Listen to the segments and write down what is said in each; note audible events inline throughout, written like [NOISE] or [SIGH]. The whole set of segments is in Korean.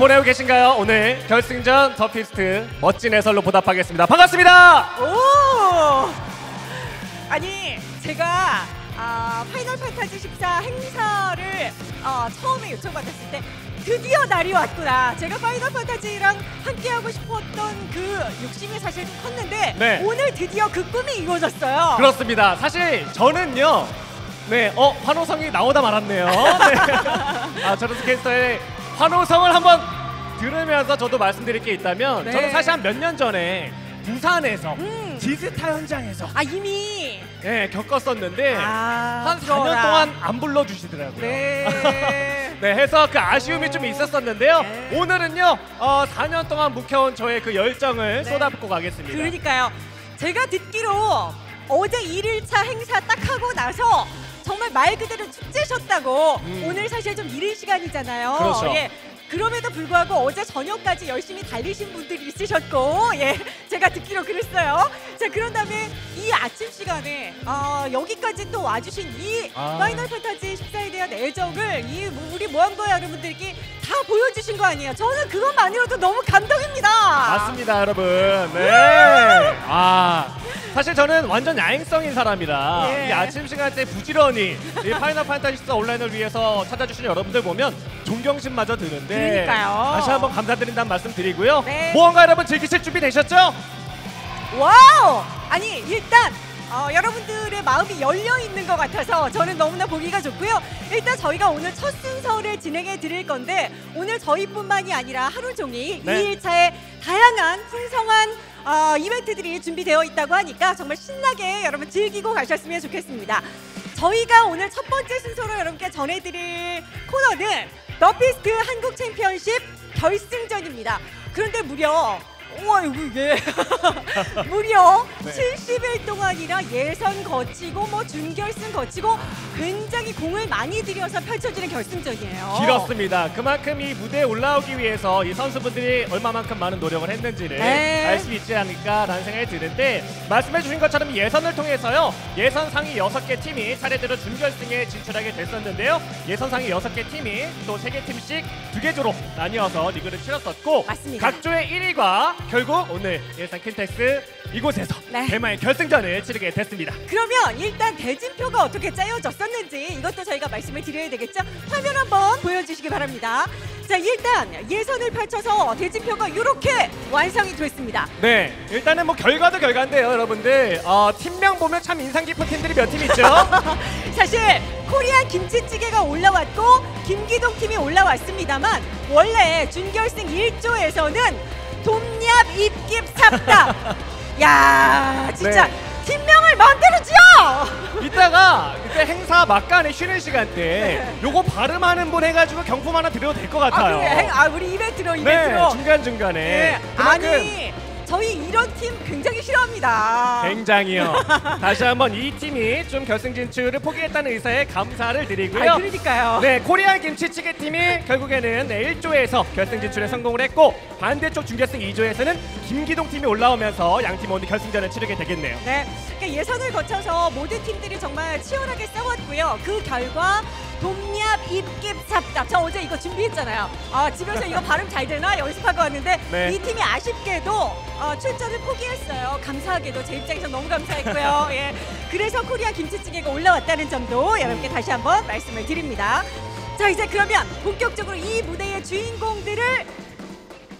보내고 계신가요? 오늘 결승전 The Feast 멋진 해설로 보답하겠습니다. 반갑습니다. 오! 아니 제가 아, 파이널 판타지 14 행사를 어, 처음에 요청받았을 때 드디어 날이 왔구나. 제가 파이널 판타지랑 함께하고 싶었던 그 욕심이 사실 좀 컸는데 네. 오늘 드디어 그 꿈이 이루어졌어요. 그렇습니다. 사실 저는요. 네, 어 환호성이 나오다 말았네요. 네. [LAUGHS] 아 저런 캐스터의 환호성을 한번 들으면서 저도 말씀드릴 게 있다면 네. 저는 사실 한 몇 년 전에 부산에서 음. 디지타 현장에서 아 이미 네, 겪었었는데 아, 한 4년 부러워라. 동안 안 불러주시더라고요. 네. [LAUGHS] 네, 해서 그 아쉬움이 좀 있었었는데요. 네. 오늘은요, 어, 4년 동안 묵혀온 저의 그 열정을 네. 쏟아붓고 가겠습니다. 그러니까요. 제가 듣기로 어제 1일차 행사 딱 하고 나서 정말 말 그대로 축제셨다고 음. 오늘 사실 좀 이른 시간이잖아요. 그렇죠. 예. 그럼에도 불구하고 어제 저녁까지 열심히 달리신 분들이 있으셨고, 예, 제가 듣기로 그랬어요. 자, 그런 다음에 이 아침 시간에 어, 여기까지 또 와주신 이 아. 파이널 판타지 14에 대한 애정을 이 우리 모험가 여러분들께 다 보여주신 거 아니에요? 저는 그것만으로도 너무 감동입니다. 맞습니다, 여러분. 네. 아. 사실 저는 완전 야행성인 사람이라 예. 이 아침 시간대 부지런히 이 파이널 판타지 14 온라인을 위해서 찾아주신 여러분들 보면 존경심마저 드는데 그러니까요. 다시 한번 감사드린다는 말씀 드리고요. 네. 무언가 여러분 즐기실 준비 되셨죠? 와우! 아니 일단 어, 여러분들의 마음이 열려 있는 것 같아서 저는 너무나 보기가 좋고요. 일단 저희가 오늘 첫 순서를 진행해 드릴 건데 오늘 저희뿐만이 아니라 하루 종일 네. 이 2일차에 다양한 풍성한 어, 이벤트들이 준비되어 있다고 하니까 정말 신나게 여러분 즐기고 가셨으면 좋겠습니다. 저희가 오늘 첫 번째 순서로 여러분께 전해드릴 코너는 더피스트 한국 챔피언십 결승전입니다. 그런데 무려 우와 이거 이게 [LAUGHS] 무려 네. 70일 동안이나 예선 거치고 뭐 준결승 거치고 굉장히 공을 많이 들여서 펼쳐지는 결승전이에요. 길었습니다. 그만큼 이 무대에 올라오기 위해서 이 선수분들이 얼마만큼 많은 노력을 했는지를 네. 알수 있지 않을까라는 생각이 드는데 말씀해 주신 것처럼 예선을 통해서요. 예선 상위 6개 팀이 차례대로 준결승에 진출하게 됐었는데요. 예선 상위 6개 팀이 또 3개 팀씩 두개 조로 나뉘어서 리그를 치렀었고 맞습니다. 각 조의 1위가 결국 오늘 예선 킨텍스 이곳에서 네. 대망의 결승전을 치르게 됐습니다. 그러면 일단 대진표가 어떻게 짜여졌었는지 이것도 저희가 말씀을 드려야 되겠죠? 화면 한번 보여주시기 바랍니다. 자 일단 예선을 펼쳐서 대진표가 이렇게 완성이 됐습니다. 네, 일단은 뭐 결과도 결과인데요, 여러분들. 어, 팀명 보면 참 인상 깊은 팀들이 몇 팀 있죠? [LAUGHS] 사실 코리안 김치찌개가 올라왔고 김기동 팀이 올라왔습니다.만 원래 준결승 1조에서는 돔yap입깁 삽다. [LAUGHS] 야 진짜 네. 팀명을 마음대로 지어. 이따가 이때 행사 막간에 쉬는 시간 때 네. 요거 발음하는 분 해가지고 경품 하나 드려도 될것 아, 같아요. 그래. 아 우리 이벤트로 네, 이벤트로. 중간 중간에 네. 아니 저희 이런 팀 굉장히 싫어합니다. 굉장히요. [LAUGHS] 다시 한번 이 팀이 좀 결승 진출을 포기했다는 의사에 감사를 드리고요. 아, 그러니까요. 네, 코리안 김치찌개 팀이 결국에는 네, 1조에서 결승 진출에 성공을 했고 반대쪽 준결승 2조에서는 김기동 팀이 올라오면서 양팀 오늘 결승전을 치르게 되겠네요. 네, 그러니까 예선을 거쳐서 모든 팀들이 정말 치열하게 싸웠고요. 그 결과 돔yap 입깁 삽답. 저 어제 이거 준비했잖아요. 아, 집에서 이거 발음 잘 되나 연습하고 왔는데 네. 이 팀이 아쉽게도 어, 출전을 포기했어요. 감사하게도 제 입장에서 너무 감사했고요. [LAUGHS] 예, 그래서 코리아 김치찌개가 올라왔다는 점도 여러분께 다시 한번 말씀을 드립니다. 자, 이제 그러면 본격적으로 이 무대의 주인공들을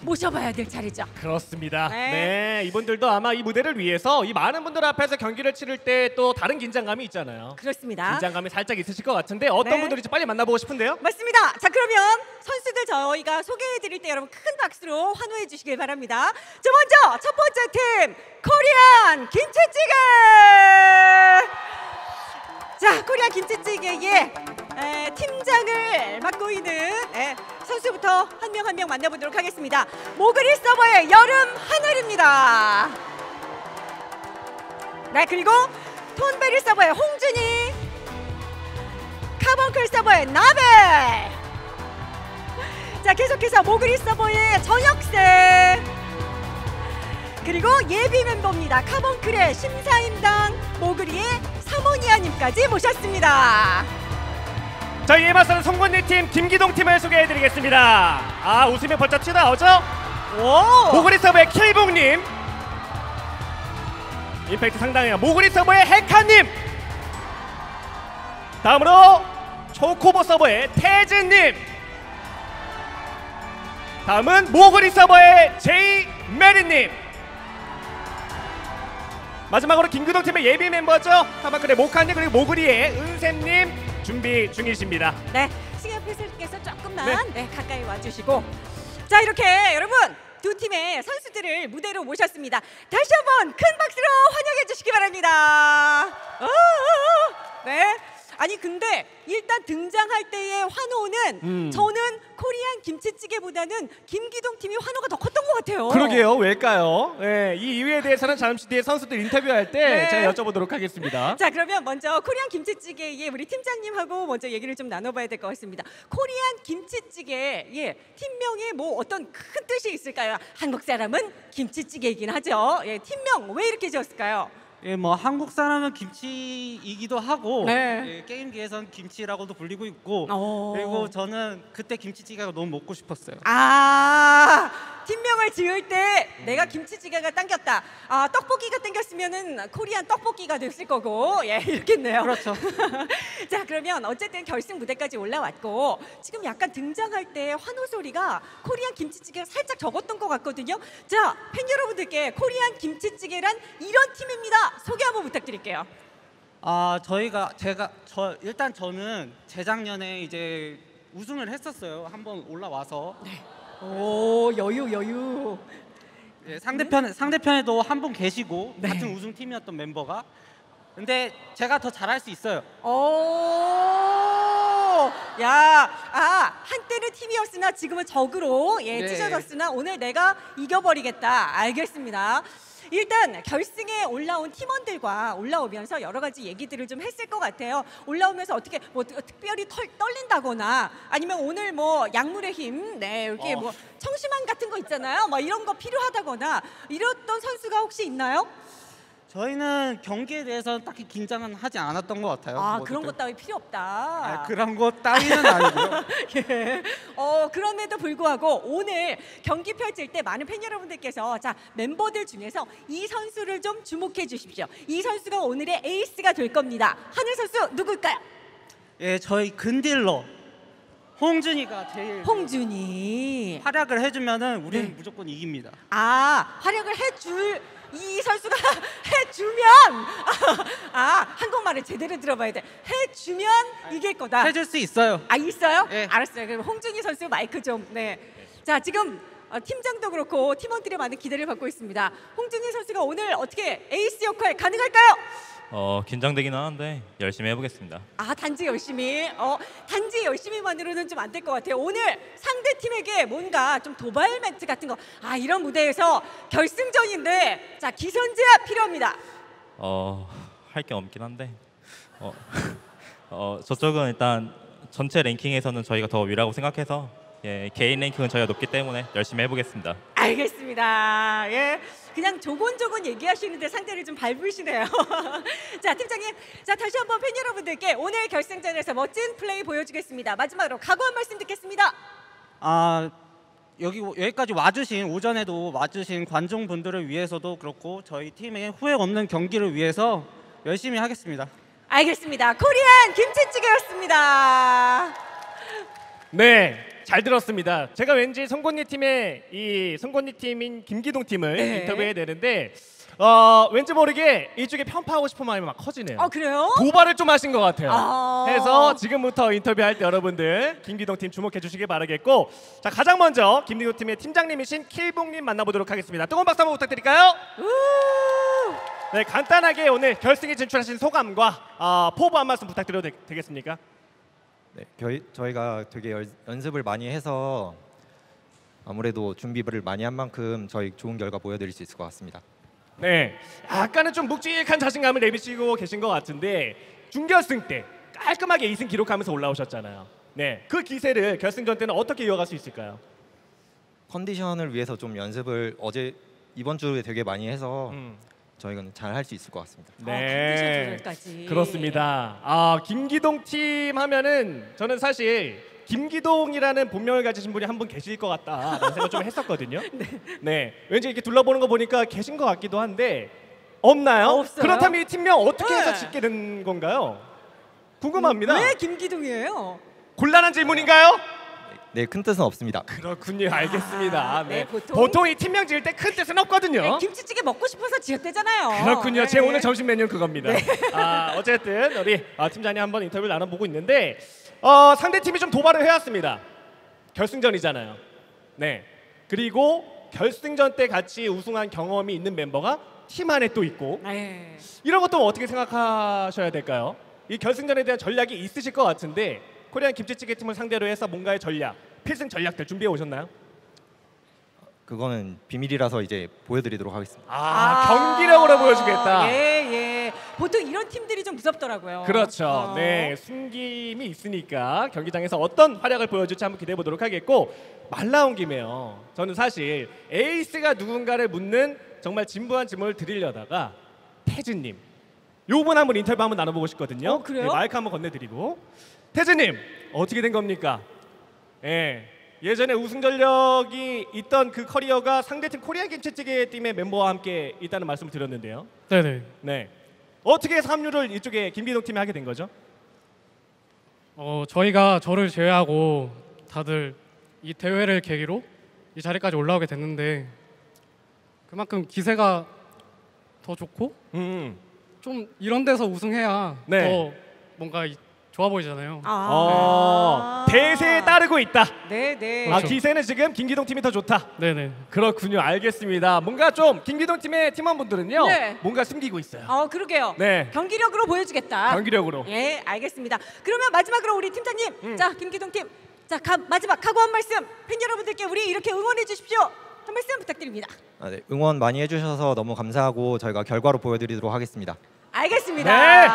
모셔봐야 될 차례죠. 그렇습니다. 네. 네. 이분들도 아마 이 무대를 위해서 이 많은 분들 앞에서 경기를 치를 때 또 다른 긴장감이 있잖아요. 그렇습니다. 긴장감이 살짝 있으실 것 같은데 어떤 네. 분들인지 빨리 만나보고 싶은데요. 맞습니다. 자 그러면 선수들 저희가 소개해드릴 때 여러분 큰 박수로 환호해 주시길 바랍니다. 자 먼저 첫 번째 팀 코리안 김치찌개. 자 코리안 김치찌개의 에, 팀장을 맡고 있는 에, 선수부터 한 명 한 명 만나보도록 하겠습니다. 모그리 서버의 여름 하늘입니다. 네 그리고 톤베리 서버의 홍준희 서버의 나베. 자 계속해서 모그리 서버의 전혁세. 그리고 예비 멤버입니다. 카본클의 심사임당 모그리의 사모니아님까지 모셨습니다. 자 이에 맞서는 송건리 팀 김기동 팀을 소개해드리겠습니다. 아 웃으면 벌써 튀어나오죠? 오. 모그리 서버의 킬봉님 임팩트 상당해요. 모그리 서버의 헤카님 다음으로 초코보 서버의 태진님 다음은 모그리 서버의 제이 메리님 마지막으로 김규동 팀의 예비 멤버죠. 카벙클의 모카님 그리고 모그리의 은샘님 준비 중이십니다. 네, 승현 패스께서 조금만 네. 네. 가까이 와주시고 자 이렇게 여러분 두 팀의 선수들을 무대로 모셨습니다. 다시 한번 큰 박수로 환영해 주시기 바랍니다. 어, 어, 어. 네. 아니 근데 일단 등장할 때의 환호는 음. 저는 코리안 김치찌개보다는 김기동 팀이 환호가 더 컸던 것 같아요. 그러게요. 왜일까요? 네, 이 이유에 대해서는 잠시 뒤에 선수들 인터뷰할 때 네. 제가 여쭤보도록 하겠습니다. 자 그러면 먼저 코리안 김치찌개의 우리 팀장님하고 먼저 얘기를 좀 나눠봐야 될 것 같습니다. 코리안 김치찌개 예 팀명에 뭐 어떤 큰 뜻이 있을까요? 한국 사람은 김치찌개이긴 하죠. 예 팀명 왜 이렇게 지었을까요? 예, 뭐 한국 사람은 김치이기도 하고 네. 예, 게임기에선 김치라고도 불리고 있고 어. 그리고 저는 그때 김치찌개가 너무 먹고 싶었어요. 아 팀 명을 지을 때 내가 김치찌개가 당겼다. 아 떡볶이가 당겼으면은 코리안 떡볶이가 됐을 거고 예 이렇겠네요. 그렇죠. [LAUGHS] 자 그러면 어쨌든 결승 무대까지 올라왔고 지금 약간 등장할 때 환호 소리가 코리안 김치찌개가 살짝 적었던 것 같거든요. 자 팬 여러분들께 코리안 김치찌개란 이런 팀입니다. 소개 한번 부탁드릴게요. 아 저희가 제가 저 일단 저는 재작년에 이제 우승을 했었어요. 한번 올라와서 오 여유 여유. 예, 상대편 상대편에도 한 분 계시고 네. 같은 우승 팀이었던 멤버가 근데 제가 더 잘할 수 있어요. 오, 야, 아 한때는 팀이었으나 지금은 적으로 예 네. 찢어졌으나 오늘 내가 이겨버리겠다. 알겠습니다. 일단 결승에 올라온 팀원들과 올라오면서 여러 가지 얘기들을 좀 했을 것 같아요. 올라오면서 어떻게 뭐 특- 특별히 털, 떨린다거나 아니면 오늘 뭐 약물의 힘, 네 이렇게 어. 뭐 청심환 같은 거 있잖아요. 뭐 이런 거 필요하다거나 이랬던 선수가 혹시 있나요? 저희는 경기에 대해서는 딱히 긴장은 하지 않았던 것 같아요. 아 모두들. 그런 것 따위 필요 없다. 아, 그런 거 따위는 아니고요. [LAUGHS] 예. 어, 그럼에도 불구하고 오늘 경기 펼칠 때 많은 팬 여러분들께서 자 멤버들 중에서 이 선수를 좀 주목해 주십시오. 이 선수가 오늘의 에이스가 될 겁니다. 하늘 선수 누굴까요? 예, 저희 근딜러 홍준이가 제일 홍준이. 활약을 해주면은 우리는 네. 무조건 이깁니다. 아 활약을 해줄 이 선수가 [LAUGHS] 해주면 [LAUGHS] 아 한국말을 제대로 들어봐야 돼. 해주면 이길 거다. 해줄 수 있어요. 아 있어요? 예. 알았어요. 그럼 홍준희 선수 마이크 좀. 네. 자 지금 어, 팀장도 그렇고 팀원들의 많은 기대를 받고 있습니다. 홍준희 선수가 오늘 어떻게 에이스 역할 가능할까요? 어 긴장되긴 하는데 열심히 해보겠습니다. 아 단지 열심히. 어 단지 열심히만으로는 좀 안 될 것 같아요. 오늘 상대 팀에게 뭔가 좀 도발 멘트 같은 거. 아 이런 무대에서 결승전인데 자 기선제압 필요합니다. 어할 게 없긴 한데 어, [LAUGHS] 어 저쪽은 일단 전체 랭킹에서는 저희가 더 위라고 생각해서 예 개인 랭킹은 저희가 높기 때문에 열심히 해보겠습니다. 알겠습니다. 예. 그냥 조곤조곤 얘기하시는데 상대를 좀 밟으시네요. [LAUGHS] 자, 팀장님. 자, 다시 한번 팬 여러분들께 오늘 결승전에서 멋진 플레이 보여주겠습니다. 마지막으로 각오 한 말씀 듣겠습니다. 아 여기 여기까지 와주신 오전에도 와주신 관중분들을 위해서도 그렇고 저희 팀의 후회 없는 경기를 위해서 열심히 하겠습니다. 알겠습니다. 코리안 김치찌개였습니다. 네, 잘 들었습니다. 제가 왠지 송건리 팀의 이 송건리 팀인 김기동 팀을 네. 인터뷰해야 되는데 어, 왠지 모르게 이쪽에 편파하고 싶은 마음이 막 커지네요. 어, 그래요? 도발을 좀 하신 것 같아요. 아. 해서 지금부터 인터뷰할 때 여러분들 김기동 팀 주목해 주시기 바라겠고 자 가장 먼저 김기동 팀의 팀장님이신 킬봉님 만나보도록 하겠습니다. 뜨거운 박수 한번 부탁드릴까요? 우! 네 간단하게 오늘 결승에 진출하신 소감과 어, 포부 한 말씀 부탁드려도 되, 되겠습니까? 네, 저희, 저희가 되게 열- 연습을 많이 해서 아무래도 준비를 많이 한 만큼 저희 좋은 결과 보여드릴 수 있을 것 같습니다. 네, 약간은 좀 묵직한 자신감을 내비치고 계신 것 같은데 중결승 때 깔끔하게 2승 기록하면서 올라오셨잖아요. 네, 그 기세를 결승전 때는 어떻게 이어갈 수 있을까요? 컨디션을 위해서 좀 연습을 어제 이번 주에 되게 많이 해서 음. 저희는 잘할 수 있을 것 같습니다. 어, 컨디션 조절까지. 그렇습니다. 아 김기동 팀 하면은 저는 사실 김기동이라는 본명을 가지신 분이 한 분 계실 것 같다라는 생각 좀 했었거든요. [LAUGHS] 네. 왠지 이렇게 둘러보는 거 보니까 계신 것 같기도 한데 없나요? 아, 없어요? 그렇다면 이 팀명 어떻게 해서 네. 짓게 된 건가요? 궁금합니다. 왜 김기동이에요? 곤란한 질문인가요? 네, 큰 뜻은 없습니다. 그렇군요. 알겠습니다. 아, 네, 네. 보통- 보통, 이 팀명 지을 때 큰 뜻은 없거든요. 네, 김치찌개 먹고 싶어서 지었대잖아요. 그렇군요. 제 네. 오늘 점심 메뉴는 그겁니다. 아, 어쨌든 우리 아, 팀장님 한번 인터뷰를 나눠보고 있는데 어, 상대 팀이 좀 도발을 해왔습니다. 결승전이잖아요. 네. 그리고 결승전 때 같이 우승한 경험이 있는 멤버가 팀 안에 또 있고 네. 이런 것도 어떻게 생각하셔야 될까요? 이 결승전에 대한 전략이 있으실 것 같은데 코리안 김치찌개 팀을 상대로 해서 뭔가의 전략, 필승 전략들 준비해 오셨나요? 그거는 비밀이라서 이제 보여드리도록 하겠습니다. 아, 경기력으로 보여주겠다. 예, 예. 보통 이런 팀들이 좀 무섭더라고요. 그렇죠. 어. 네, 숨김이 있으니까 경기장에서 어떤 활약을 보여줄지 한번 기대해 보도록 하겠고 말 나온 김에요. 저는 사실 에이스가 누군가를 묻는 정말 진부한 질문을 드리려다가 태진님, 요번 한번 인터뷰 한번 나눠보고 싶거든요. 어, 그래요? 네, 마이크 한번 건네드리고 태진님 어떻게 된 겁니까? 예. 예전에 우승 전력이 있던 그 커리어가 상대팀 코리안 김치찌개 팀의 멤버와 함께 있다는 말씀을 드렸는데요. 네네. 네. 어떻게 해서 합류를 이쪽에 김기동 팀이 하게 된 거죠? 어 저희가 저를 제외하고 다들 이 대회를 계기로 이 자리까지 올라오게 됐는데 그만큼 기세가 더 좋고 음. 좀 이런 데서 우승해야 네. 더 뭔가 이- 좋아 보이잖아요. 아. 어, 대세에 따르고 있다. 네, 네. 아, 그렇죠. 기세는 지금 김기동 팀이 더 좋다. 네 네. 그렇군요. 알겠습니다. 뭔가 좀 김기동 팀의 팀원분들은요. 네. 뭔가 숨기고 있어요. 어, 그러게요. 네. 경기력으로 보여주겠다. 경기력으로. 예, 알겠습니다. 그러면 마지막으로 우리 팀장님, 음. 자 김기동 팀, 자 가, 마지막 각오 한 말씀 팬 여러분들께 우리 이렇게 응원해 주십시오. 한 말씀 부탁드립니다. 아, 네, 응원 많이 해주셔서 너무 감사하고 저희가 결과로 보여드리도록 하겠습니다. 알겠습니다. 네.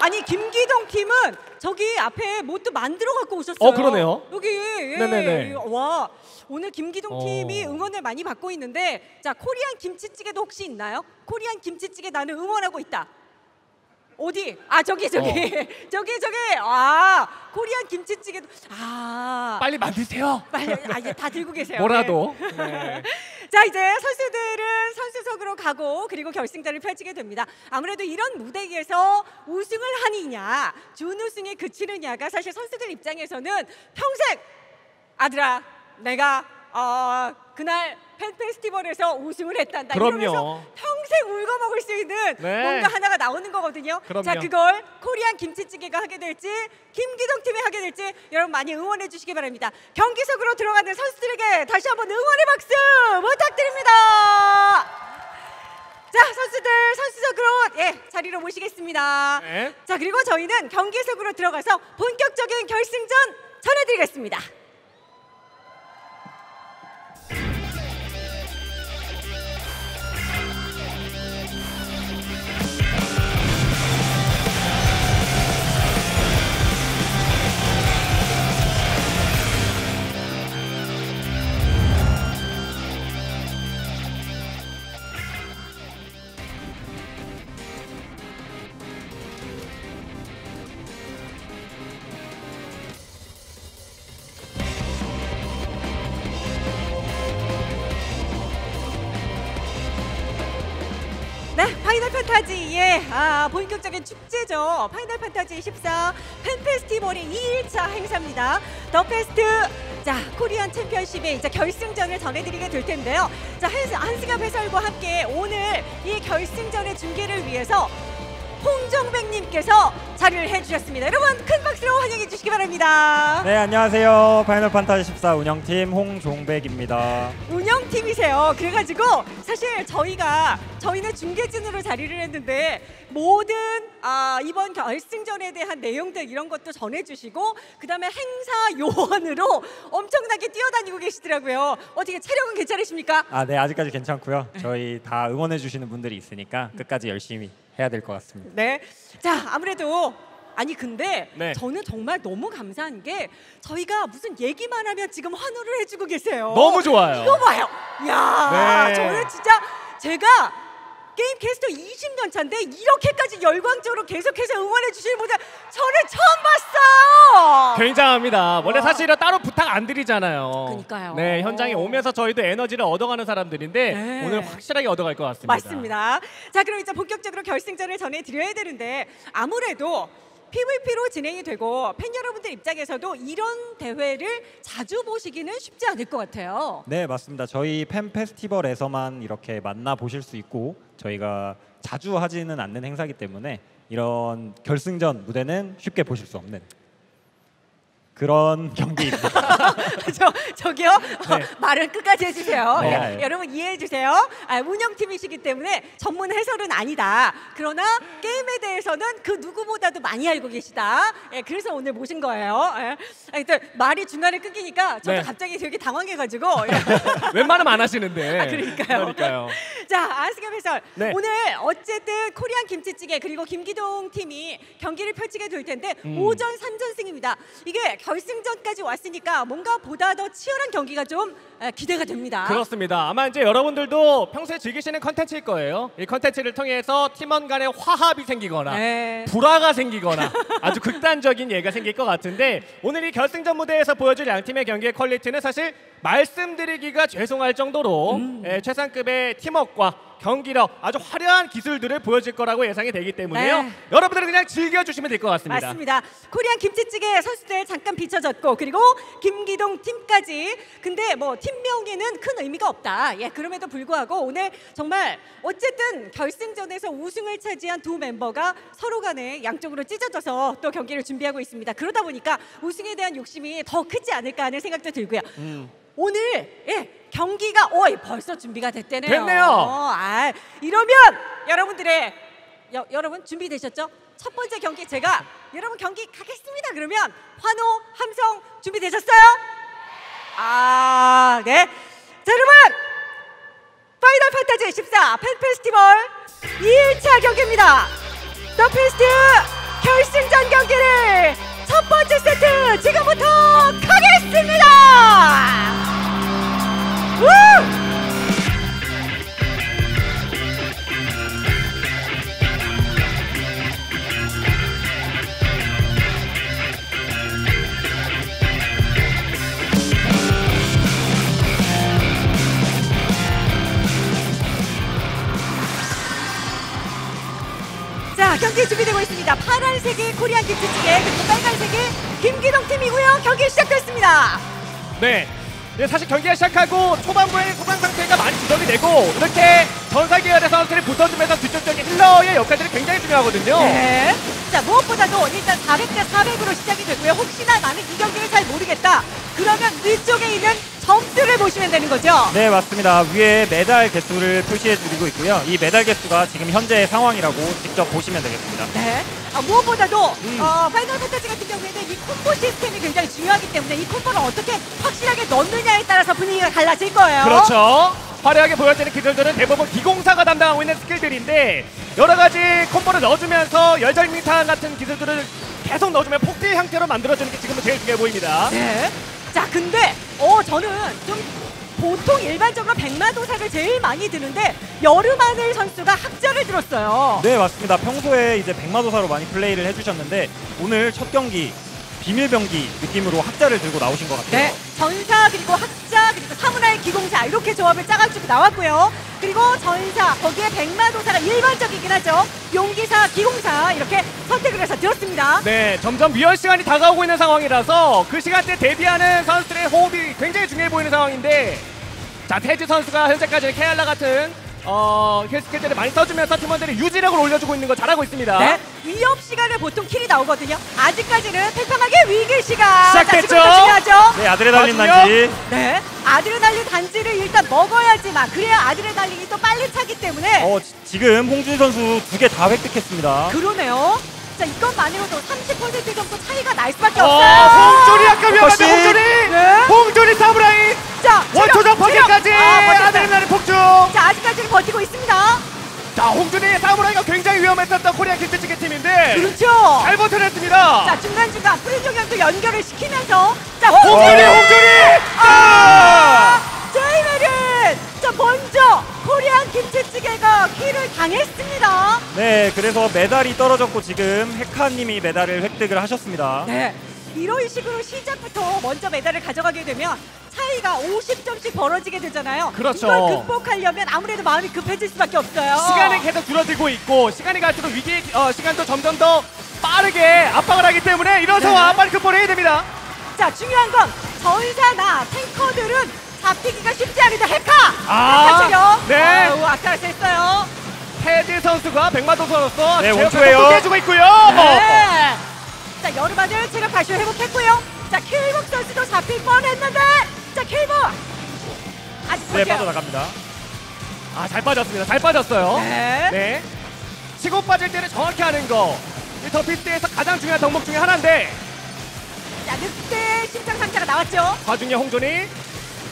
아니 김기동 팀은 저기 앞에 뭣도 만들어 갖고 오셨어요. 어, 그러네요. 여기 예. 네네네. 와 오늘 김기동 어. 팀이 응원을 많이 받고 있는데 자 코리안 김치찌개도 혹시 있나요? 코리안 김치찌개 나는 응원하고 있다. 어디? 아 저기 저기 [LAUGHS] 저기 저기 아 코리안 김치찌개도 아 빨리 만드세요. 빨리 아 이제 다 들고 계세요. 뭐라도. 네. 네. [LAUGHS] 자 이제 선수들은 선수석으로 가고 그리고 결승전을 펼치게 됩니다. 아무래도 이런 무대에서 우승을 하느냐 준우승에 그치느냐가 사실 선수들 입장에서는 평생 아들아 내가 어, 그날 팬 페스티벌에서 우승을 했단다 그럼요. 이러면서 평생 울고 먹을 수 있는 네. 뭔가 하나가 나오는 거거든요. 그럼요. 자 그걸 코리안 김치찌개가 하게 될지 김기동 팀이 하게 될지 여러분 많이 응원해 주시기 바랍니다. 경기석으로 들어가는 선수들에게 다시 한번 응원의 박수 부탁드립니다. 자 선수들 선수석으로 예 자리로 모시겠습니다. 네. 자 그리고 저희는 경기석으로 들어가서 본격적인 결승전 전해드리겠습니다. 본격적인 축제죠. 파이널 판타지 14 팬 페스티벌의 2일차 행사입니다. The Feast 자 Korean Championship의 이제 결승전을 전해드리게 될 텐데요. 자 한- 한승엽 해설과 함께 오늘 이 결승전의 중계를 위해서 홍정백님께서 자리를 해주셨습니다. 여러분 큰 박수로 환영해 주시기 바랍니다. 네 안녕하세요 파이널 판타지 14 운영팀 홍종백입니다 운영팀이세요. 그래가지고 사실 저희가 저희는 중계진으로 자리를 했는데 모든 아, 이번 결승전에 대한 내용들 이런 것도 전해주시고 그 다음에 행사 요원으로 엄청나게 뛰어다니고 계시더라고요. 어떻게 체력은 괜찮으십니까? 아네 아직까지 괜찮고요 저희 다 응원해 주시는 분들이 있으니까 끝까지 열심히 해야 될 것 같습니다 네. 자 아무래도 아니 근데 네. 저는 정말 너무 감사한 게 저희가 무슨 얘기만 하면 지금 환호를 해주고 계세요. 너무 좋아요. 이거 봐요. 야, 네. 저는 진짜 제가 게임 캐스터 20년 차인데 이렇게까지 열광적으로 계속해서 응원해 주시는 분들 저는 처음 봤어요. 굉장합니다. 원래 사실은 따로 부탁 안 드리잖아요. 그러니까요. 네, 현장에 오면서 저희도 에너지를 얻어가는 사람들인데 네. 오늘 확실하게 얻어갈 것 같습니다. 맞습니다. 자, 그럼 이제 본격적으로 결승전을 전해드려야 되는데 아무래도 PVP로 진행이 되고 팬 여러분들 입장에서도 이런 대회를 자주 보시기는 쉽지 않을 것 같아요. 네, 맞습니다. 저희 팬 페스티벌에서만 이렇게 만나 보실 수 있고 저희가 자주 하지는 않는 행사기 때문에 이런 결승전 무대는 쉽게 보실 수 없는 그런 경기입니다. [LAUGHS] 저 저기요 어, [LAUGHS] 말은 끝까지 해주세요. 네. 예, 여러분 이해해 주세요. 아, 운영팀이시기 때문에 전문 해설은 아니다. 그러나 게임에 대해서는 그 누구보다도 많이 알고 계시다. 예, 그래서 오늘 모신 거예요. 예. 아, 또 말이 중간에 끊기니까 저도 네. 갑자기 되게 당황해가지고. 예. [LAUGHS] 웬만하면 안 하시는데. 아, 그러니까요. 그러니까요. 자, 아스겸 해설. 네. 오늘 어쨌든 코리안 김치찌개 그리고 김기동 팀이 경기를 펼치게 될 텐데 음. 오 5전 3선승입니다. 이게 결승전까지 왔으니까 뭔가 보다 더 치열한 경기가 좀 에, 기대가 됩니다. 그렇습니다. 아마 이제 여러분들도 평소에 즐기시는 컨텐츠일 거예요. 이 컨텐츠를 통해서 팀원 간의 화합이 생기거나 네. 불화가 생기거나 [LAUGHS] 아주 극단적인 예가 생길 것 같은데 오늘 이 결승전 무대에서 보여줄 양 팀의 경기의 퀄리티는 사실 말씀드리기가 죄송할 정도로 음. 예, 최상급의 팀워크와 경기력 아주 화려한 기술들을 보여줄 거라고 예상이 되기 때문에요. 네. 여러분들은 그냥 즐겨주시면 될 것 같습니다. 맞습니다. 코리안 김치찌개 선수들 잠깐 비춰졌고 그리고 김기동 팀까지. 근데 뭐 팀명에는 큰 의미가 없다. 예, 그럼에도 불구하고 오늘 정말 어쨌든 결승전에서 우승을 차지한 두 멤버가 서로 간에 양쪽으로 찢어져서 또 경기를 준비하고 있습니다. 그러다 보니까 우승에 대한 욕심이 더 크지 않을까 하는 생각도 들고요. 오늘 예 경기가 오 벌써 준비가 됐대네요. 됐네요. 어, 아, 이러면 여러분들의 여, 여러분 준비되셨죠? 첫 번째 경기 제가 여러분 경기 가겠습니다. 그러면 환호 함성 준비되셨어요? 아, 네. 자, 여러분 파이널 판타지 14 팬 페스티벌 2일차 경기입니다. 더 피스트 결승전 경기를 첫 번째 세트 지금부터 가겠습니다. 우! 자 경기 준비되고 있습니다. 파란색이 코리안 김치찌개 그리고 빨간색이 김기동 팀이고요. 경기 시작됐습니다. 네. 네, 사실 경기가 시작하고 초반부에는 소강 상태가 많이 지적이 되고 이렇게 전사 계열의 선수들이 붙어주면서 뒤쪽적인 힐러의 역할들이 굉장히 중요하거든요. 네. 자 무엇보다도 일단 400대 400으로 시작이 되고요. 혹시나 나는 이 경기를 잘 모르겠다. 그러면 위쪽에 있는 점수를 보시면 되는 거죠. 네, 맞습니다. 위에 메달 개수를 표시해 드리고 있고요. 이 메달 개수가 지금 현재의 상황이라고 직접 보시면 되겠습니다. 네. 아, 무엇보다도 음. 어, 파이널 판타지 같은 경우에는 이 콤보 시스템이 굉장히 중요하기 때문에 이 콤보를 어떻게 확실하게 넣느냐에 따라서 분위기가 달라질 거예요. 그렇죠. 화려하게 보여지는 기술들은 대부분 기공사가 담당하고 있는 스킬들인데 여러 가지 콤보를 넣어주면서 열정밀탄 같은 기술들을 계속 넣어주면 폭딜 형태로 만들어주는 게 지금은 제일 중요해 보입니다. 네. 자, 근데 어 저는 좀 보통 일반적으로 백마도사를 제일 많이 드는데 여름하늘 선수가 학자를 들었어요. 네, 맞습니다. 평소에 이제 백마도사로 많이 플레이를 해주셨는데 오늘 첫 경기 비밀병기 느낌으로 학자를 들고 나오신 것 같아요. 네, 전사 그리고 학자 그리고 사무라이 기공사 이렇게 조합을 짜가지고 나왔고요. 그리고 전사 거기에 백마도사가 일반적이긴 하죠. 용기사, 기공사 이렇게 선택을 해서 들었습니다. 네, 점점 위험 시간이 다가오고 있는 상황이라서 그 시간대 대비하는 선수들의 호흡이 굉장히 중요해 보이는 상황인데 자 태지 선수가 현재까지 케알라 같은 어 힐스킬들을 많이 써주면서 팀원들의 유지력을 올려주고 있는 거 잘하고 있습니다. 네, 위협 시간에 보통 킬이 나오거든요. 아직까지는 팽팽하게 위기 시간. 시작됐죠? 중요하죠. 네, 아드레날린. 단지. 네, 아드레날린 단지를 일단 먹어야지만 그래야 아드레날린이 또 빨리 차기 때문에 어, 지- 지금 홍준 선수 두 개 다 획득했습니다. 그러네요. 자, 이것만으로도 30% 정도 차이가 날 수밖에 어, 없어요. 홍조리 약간 위험한데. 홍조리 네. 홍조리 사무라이 자, 원초적 번개까지 체력. 아. 아드레날린 폭주 자, 아직까지는 버티고 있습니다. 자 홍준이의 사무라이가 굉장히 위험했었던 코리아 킬트치기 팀인데 네. 그렇죠. 잘 버텨냈습니다. 자 중간중간 프리종현도 연결을 시키면서 자 홍준이 홍준이 홍준이. 아자 먼저 코리안 김치찌개가 킬을 당했습니다. 네, 그래서 메달이 떨어졌고 지금 헤카님이 메달을 획득을 하셨습니다. 네. 이런 식으로 시작부터 먼저 메달을 가져가게 되면 차이가 50점씩 벌어지게 되잖아요. 그렇죠. 이걸 극복하려면 아무래도 마음이 급해질 수밖에 없어요. 시간이 계속 줄어들고 있고 시간이 갈수록 위기 어, 시간도 점점 더 빠르게 압박을 하기 때문에 이런 네. 상황 빨리 극복해야 됩니다. 자 중요한 건 전사나 탱커들은 잡히기가 쉽지 않은데 헤카! 아, 헤카 체력! 네. 아우 아까웠어요. 헤드 선수가 백마도 선수로서 네, 원투예요. 해주고 있고요. 네. 자 여름바늘 체력 다시 회복했고요. 자 킬복 선수도 잡힐 뻔했는데 자 킬복 아직 네. 빠져나갑니다. 아, 잘 빠졌습니다. 잘 빠졌어요. 네. 네. 치고 빠질 때를 정확히 하는 거. 이 더피스트에서 가장 중요한 덕목 중에 하나인데 자 늑대 심장 상자가 나왔죠. 과중에 홍준이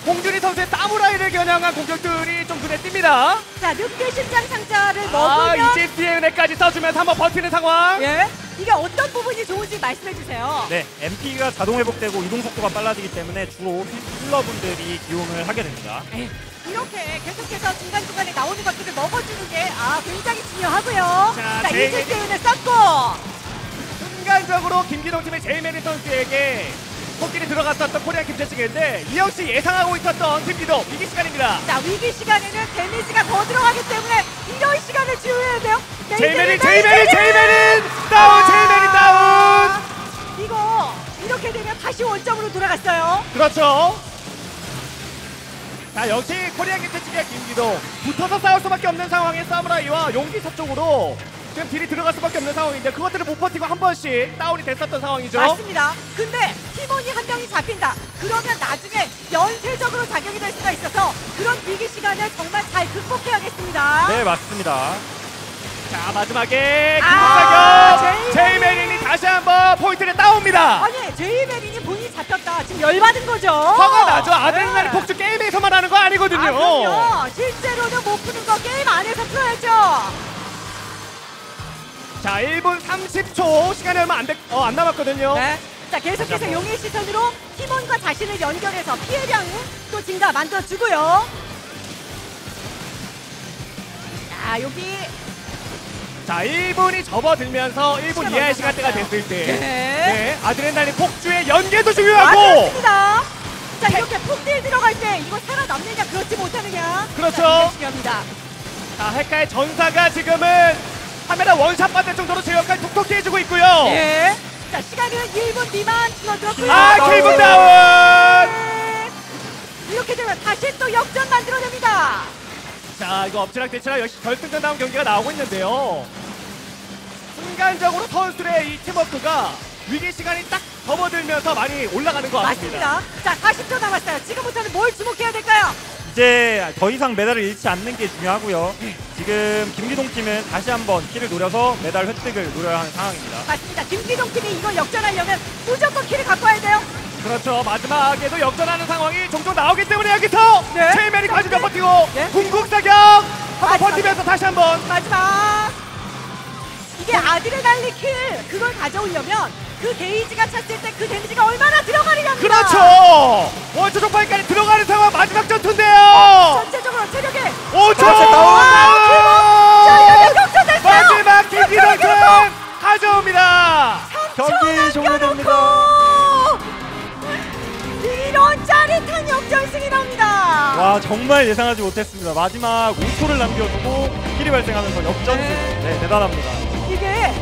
홍준이 선수의 사무라이를 겨냥한 공격들이 좀 눈에 띕니다. 자 늑대 심장 상자를 아, 먹으면 이제 뒤에 은혜까지 써주면서 한번 버티는 상황. 예 이게 어떤 부분이 좋은지 말씀해 주세요. 네, MP가 자동 회복되고 이동 속도가 빨라지기 때문에 주로 힐러분들이 기용을 하게 됩니다. 예, 이렇게 계속해서 중간 중간에 나오는 것들을 먹어주는 게 아 굉장히 중요하고요. 자, 이제 때문에 썼고 순간적으로 김기동 팀의 제이메리 선수에게 코끼리 들어갔었던 코리안 김재승인데 이 역시 예상하고 있었던 김기동 위기 시간입니다. 자 위기 시간에는 데미지가 더 들어가기 때문에 이런 시간을 지워야 돼요. 제이메리 제이메리 제이메리 다운 제이메리 다운. 이거 이렇게 되면 다시 원점으로 돌아갔어요. 그렇죠. 자 역시 코리안 김치찌개와 김기동 붙어서 싸울 수밖에 없는 상황의 사무라이와 용기사 쪽으로 지금 딜이 들어갈 수밖에 없는 상황인데 그것들을 못 버티고 한 번씩 다운이 됐었던 상황이죠. 맞습니다. 근데 팀원이 한 명이 잡힌다. 그러면 나중에 연쇄적으로 작용이 될 수가 있어서 그런 위기 시간을 정말 잘 극복해야겠습니다. 네, 맞습니다. 자 마지막에 아, 김사경. 제이메린이 다시 한번 포인트를 따옵니다. 아니 제이메린이 본인이 잡혔다. 지금 열받은 거죠. 화가 나죠. 아드레날린 네. 폭주 게임에서만 하는 거 아니거든요. 아, 그럼요. 실제로는 못 푸는 거 게임 안에서 풀어야죠. 자 1분 30초 시간이 얼마 안, 됐, 어, 안 남았거든요. 네. 자 계속해서 용의 시선으로 팀원과 자신을 연결해서 피해량 또 증가 만들어주고요. 자 여기 자 1분이 접어들면서 1분 시간 이하의 시간대가. 됐을 때 네. 네, 아드레날린 폭주의 연계도 중요하고 맞습니다. 자 이렇게 푹딜 들어갈 때 이거 살아남느냐 그렇지 못하느냐. 그렇죠. 자, 이게 중요합니다. 자 헤카의 전사가 지금은 카메라 원샷 받을 정도로 제 역할 톡톡히 해주고 있고요. 예. 자 시간은 1분 미만 줄어들었고요. 아 킬분 다운. 네. 이렇게 되면 다시 또 역전 만들어냅니다. 자 이거 엎치락 대치락 역시 결승전 다운 경기가 나오고 있는데요. 순간적으로 선수들의 이 팀워크가 위기 시간이 딱 접어들면서 많이 올라가는 것 같습니다. 맞습니다. 자 40초 남았어요. 지금부터는 뭘 주목해야 될까요? 이제 더 이상 메달을 잃지 않는 게 중요하고요. 지금 김기동 팀은 다시 한번 키를 노려서 메달 획득을 노려야 하는 상황입니다. 맞습니다. 김기동 팀이 이걸 역전하려면 무조건 킬을 갖고 와야 돼요. 그렇죠. 마지막에도 역전하는 상황이 종종 나오기 때문에 여기서 네. 제이맨이 가지고 버티고 네. 궁극 사격 한번. 버티면서 다시 한번 마지막 이게 아드레날린 킬 그걸 가져오려면 그 게이지가 찼을 때 그 데미지가 얼마나 들어가느냐입니다. 그렇죠. 원초 종파까지 들어가는 상황 마지막 전투인데요. 전체적으로 체력이 5초 자, 다운. 이거 역전됐어요. 마지막 팀 가져옵니다. 경기 종료됩니다. 이런 짜릿한 역전승이 납니다. 와 정말 예상하지 못했습니다. 마지막 5초를 남겨두고 킬이 발생하면서 역전승. 네. 네, 대단합니다. 이게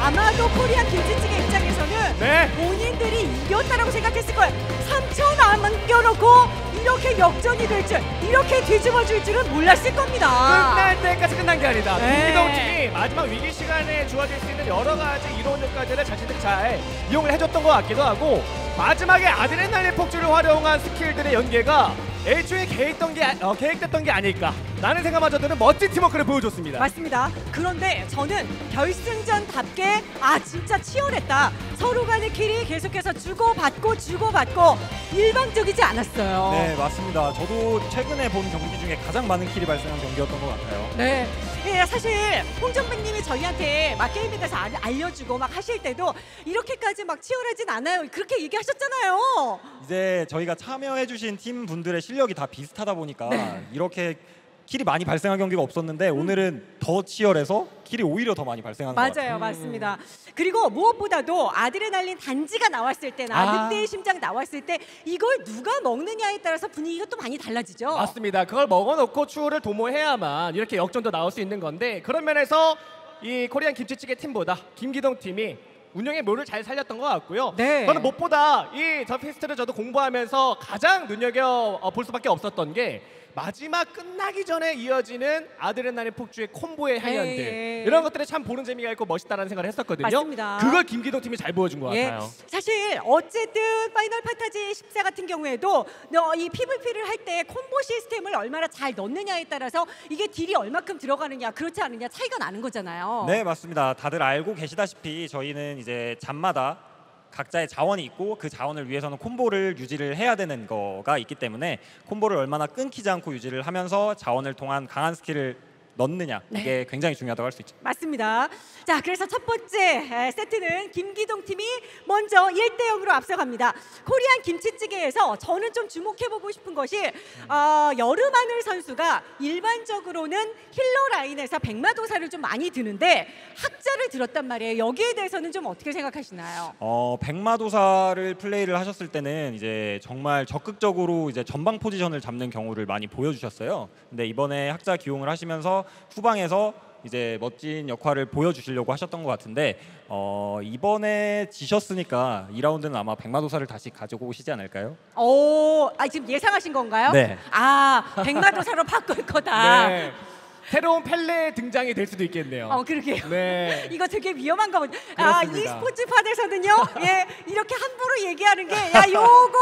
아마도 코리안 김치찌개 입장에서는 네. 본인들이 이겼다라고 생각했을 거예요. 3초 남겨놓고 이렇게 역전이 될 줄, 이렇게 뒤집어 줄 줄은 몰랐을 겁니다. 끝날 때까지 끝난 게 아니다. 네. 김기동 팀이 마지막 위기 시간에 주어질 수 있는 여러 가지 이론들까지를 자신들이 잘 이용을 해줬던 것 같기도 하고 마지막에 아드레날린 폭주를 활용한 스킬들의 연계가 애초에 계획했던 게, 아- 어, 계획됐던 게 아닐까 라는 생각마저 드는 멋진 팀워크를 보여줬습니다. 맞습니다. 그런데 저는 결승전답게 아 진짜 치열했다. 서로 간의 킬이 계속해서 주고받고 주고받고 일방적이지 않았어요. 네 맞습니다. 저도 최근에 본 경기 중에 가장 많은 킬이 발생한 경기였던 것 같아요. 네. 예, 사실 홍정백님이 저희한테 막 게임에 대해서 알- 알려주고 막 하실 때도 이렇게까지 막 치열하진 않아요. 그렇게 얘기하셨잖아요. 이제 저희가 참여해주신 팀 분들의 실력이 다 비슷하다 보니까 네. 이렇게 킬이 많이 발생한 경기가 없었는데 오늘은 더 치열해서 킬이 오히려 더 많이 발생한 것 같아요. 맞아요, 맞습니다. 그리고 무엇보다도 아드레날린 단지가 나왔을 때나 아. 늑대의 심장 나왔을 때 이걸 누가 먹느냐에 따라서 분위기가 또 많이 달라지죠. 맞습니다. 그걸 먹어놓고 추후를 도모해야만 이렇게 역전도 나올 수 있는 건데 그런 면에서 이 코리안 김치찌개 팀보다 김기동 팀이 운영의 묘를 잘 살렸던 것 같고요. 네. 저는 무엇보다 이 더 피스트를 저도 공부하면서 가장 눈여겨 어, 볼 수밖에 없었던 게 마지막 끝나기 전에 이어지는 아드레날린 폭주의 콤보의 향연들 네. 이런 것들이 참 보는 재미가 있고 멋있다라는 생각을 했었거든요. 맞습니다. 그걸 김기동 팀이 잘 보여준 것 예, 같아요. 사실 어쨌든 파이널 판타지 14 같은 경우에도 너이 PVP를 할 때 콤보 시스템을 얼마나 잘 넣느냐에 따라서 이게 딜이 얼마큼 들어가느냐 그렇지 않느냐 차이가 나는 거잖아요. 네 맞습니다. 다들 알고 계시다시피 저희는 이제 잡마다 각자의 자원이 있고 그 자원을 위해서는 콤보를 유지를 해야 되는 거가 있기 때문에 콤보를 얼마나 끊기지 않고 유지를 하면서 자원을 통한 강한 스킬을 넣느냐 네. 이게 굉장히 중요하다고 할 수 있죠. 맞습니다. 자, 그래서 첫 번째 에, 세트는 김기동 팀이 먼저 1대 0으로 앞서갑니다. 코리안 김치찌개에서 저는 좀 주목해보고 싶은 것이 어, 여름하늘 선수가 일반적으로는 힐러 라인에서 백마도사를 좀 많이 드는데 학자를 들었단 말이에요. 여기에 대해서는 좀 어떻게 생각하시나요? 어, 백마도사를 플레이를 하셨을 때는 이제 정말 적극적으로 이제 전방 포지션을 잡는 경우를 많이 보여주셨어요. 근데 이번에 학자 기용을 하시면서 후방에서 이제 멋진 역할을 보여주시려고 하셨던 것 같은데 어, 이번에 지셨으니까 2라운드는 아마 백마도사를 다시 가지고 오시지 않을까요? 오, 아 지금 예상하신 건가요? 네. 아, 백마도사로 [LAUGHS] 바꿀 거다. 네. 새로운 펠레 등장이 될 수도 있겠네요. 어, 그러게요. 네. [LAUGHS] 이거 되게 위험한 거 보죠. 아, 그렇습니다. e스포츠 판에서는요, 예, 이렇게 함부로 얘기하는 게, 야, [LAUGHS] 요거,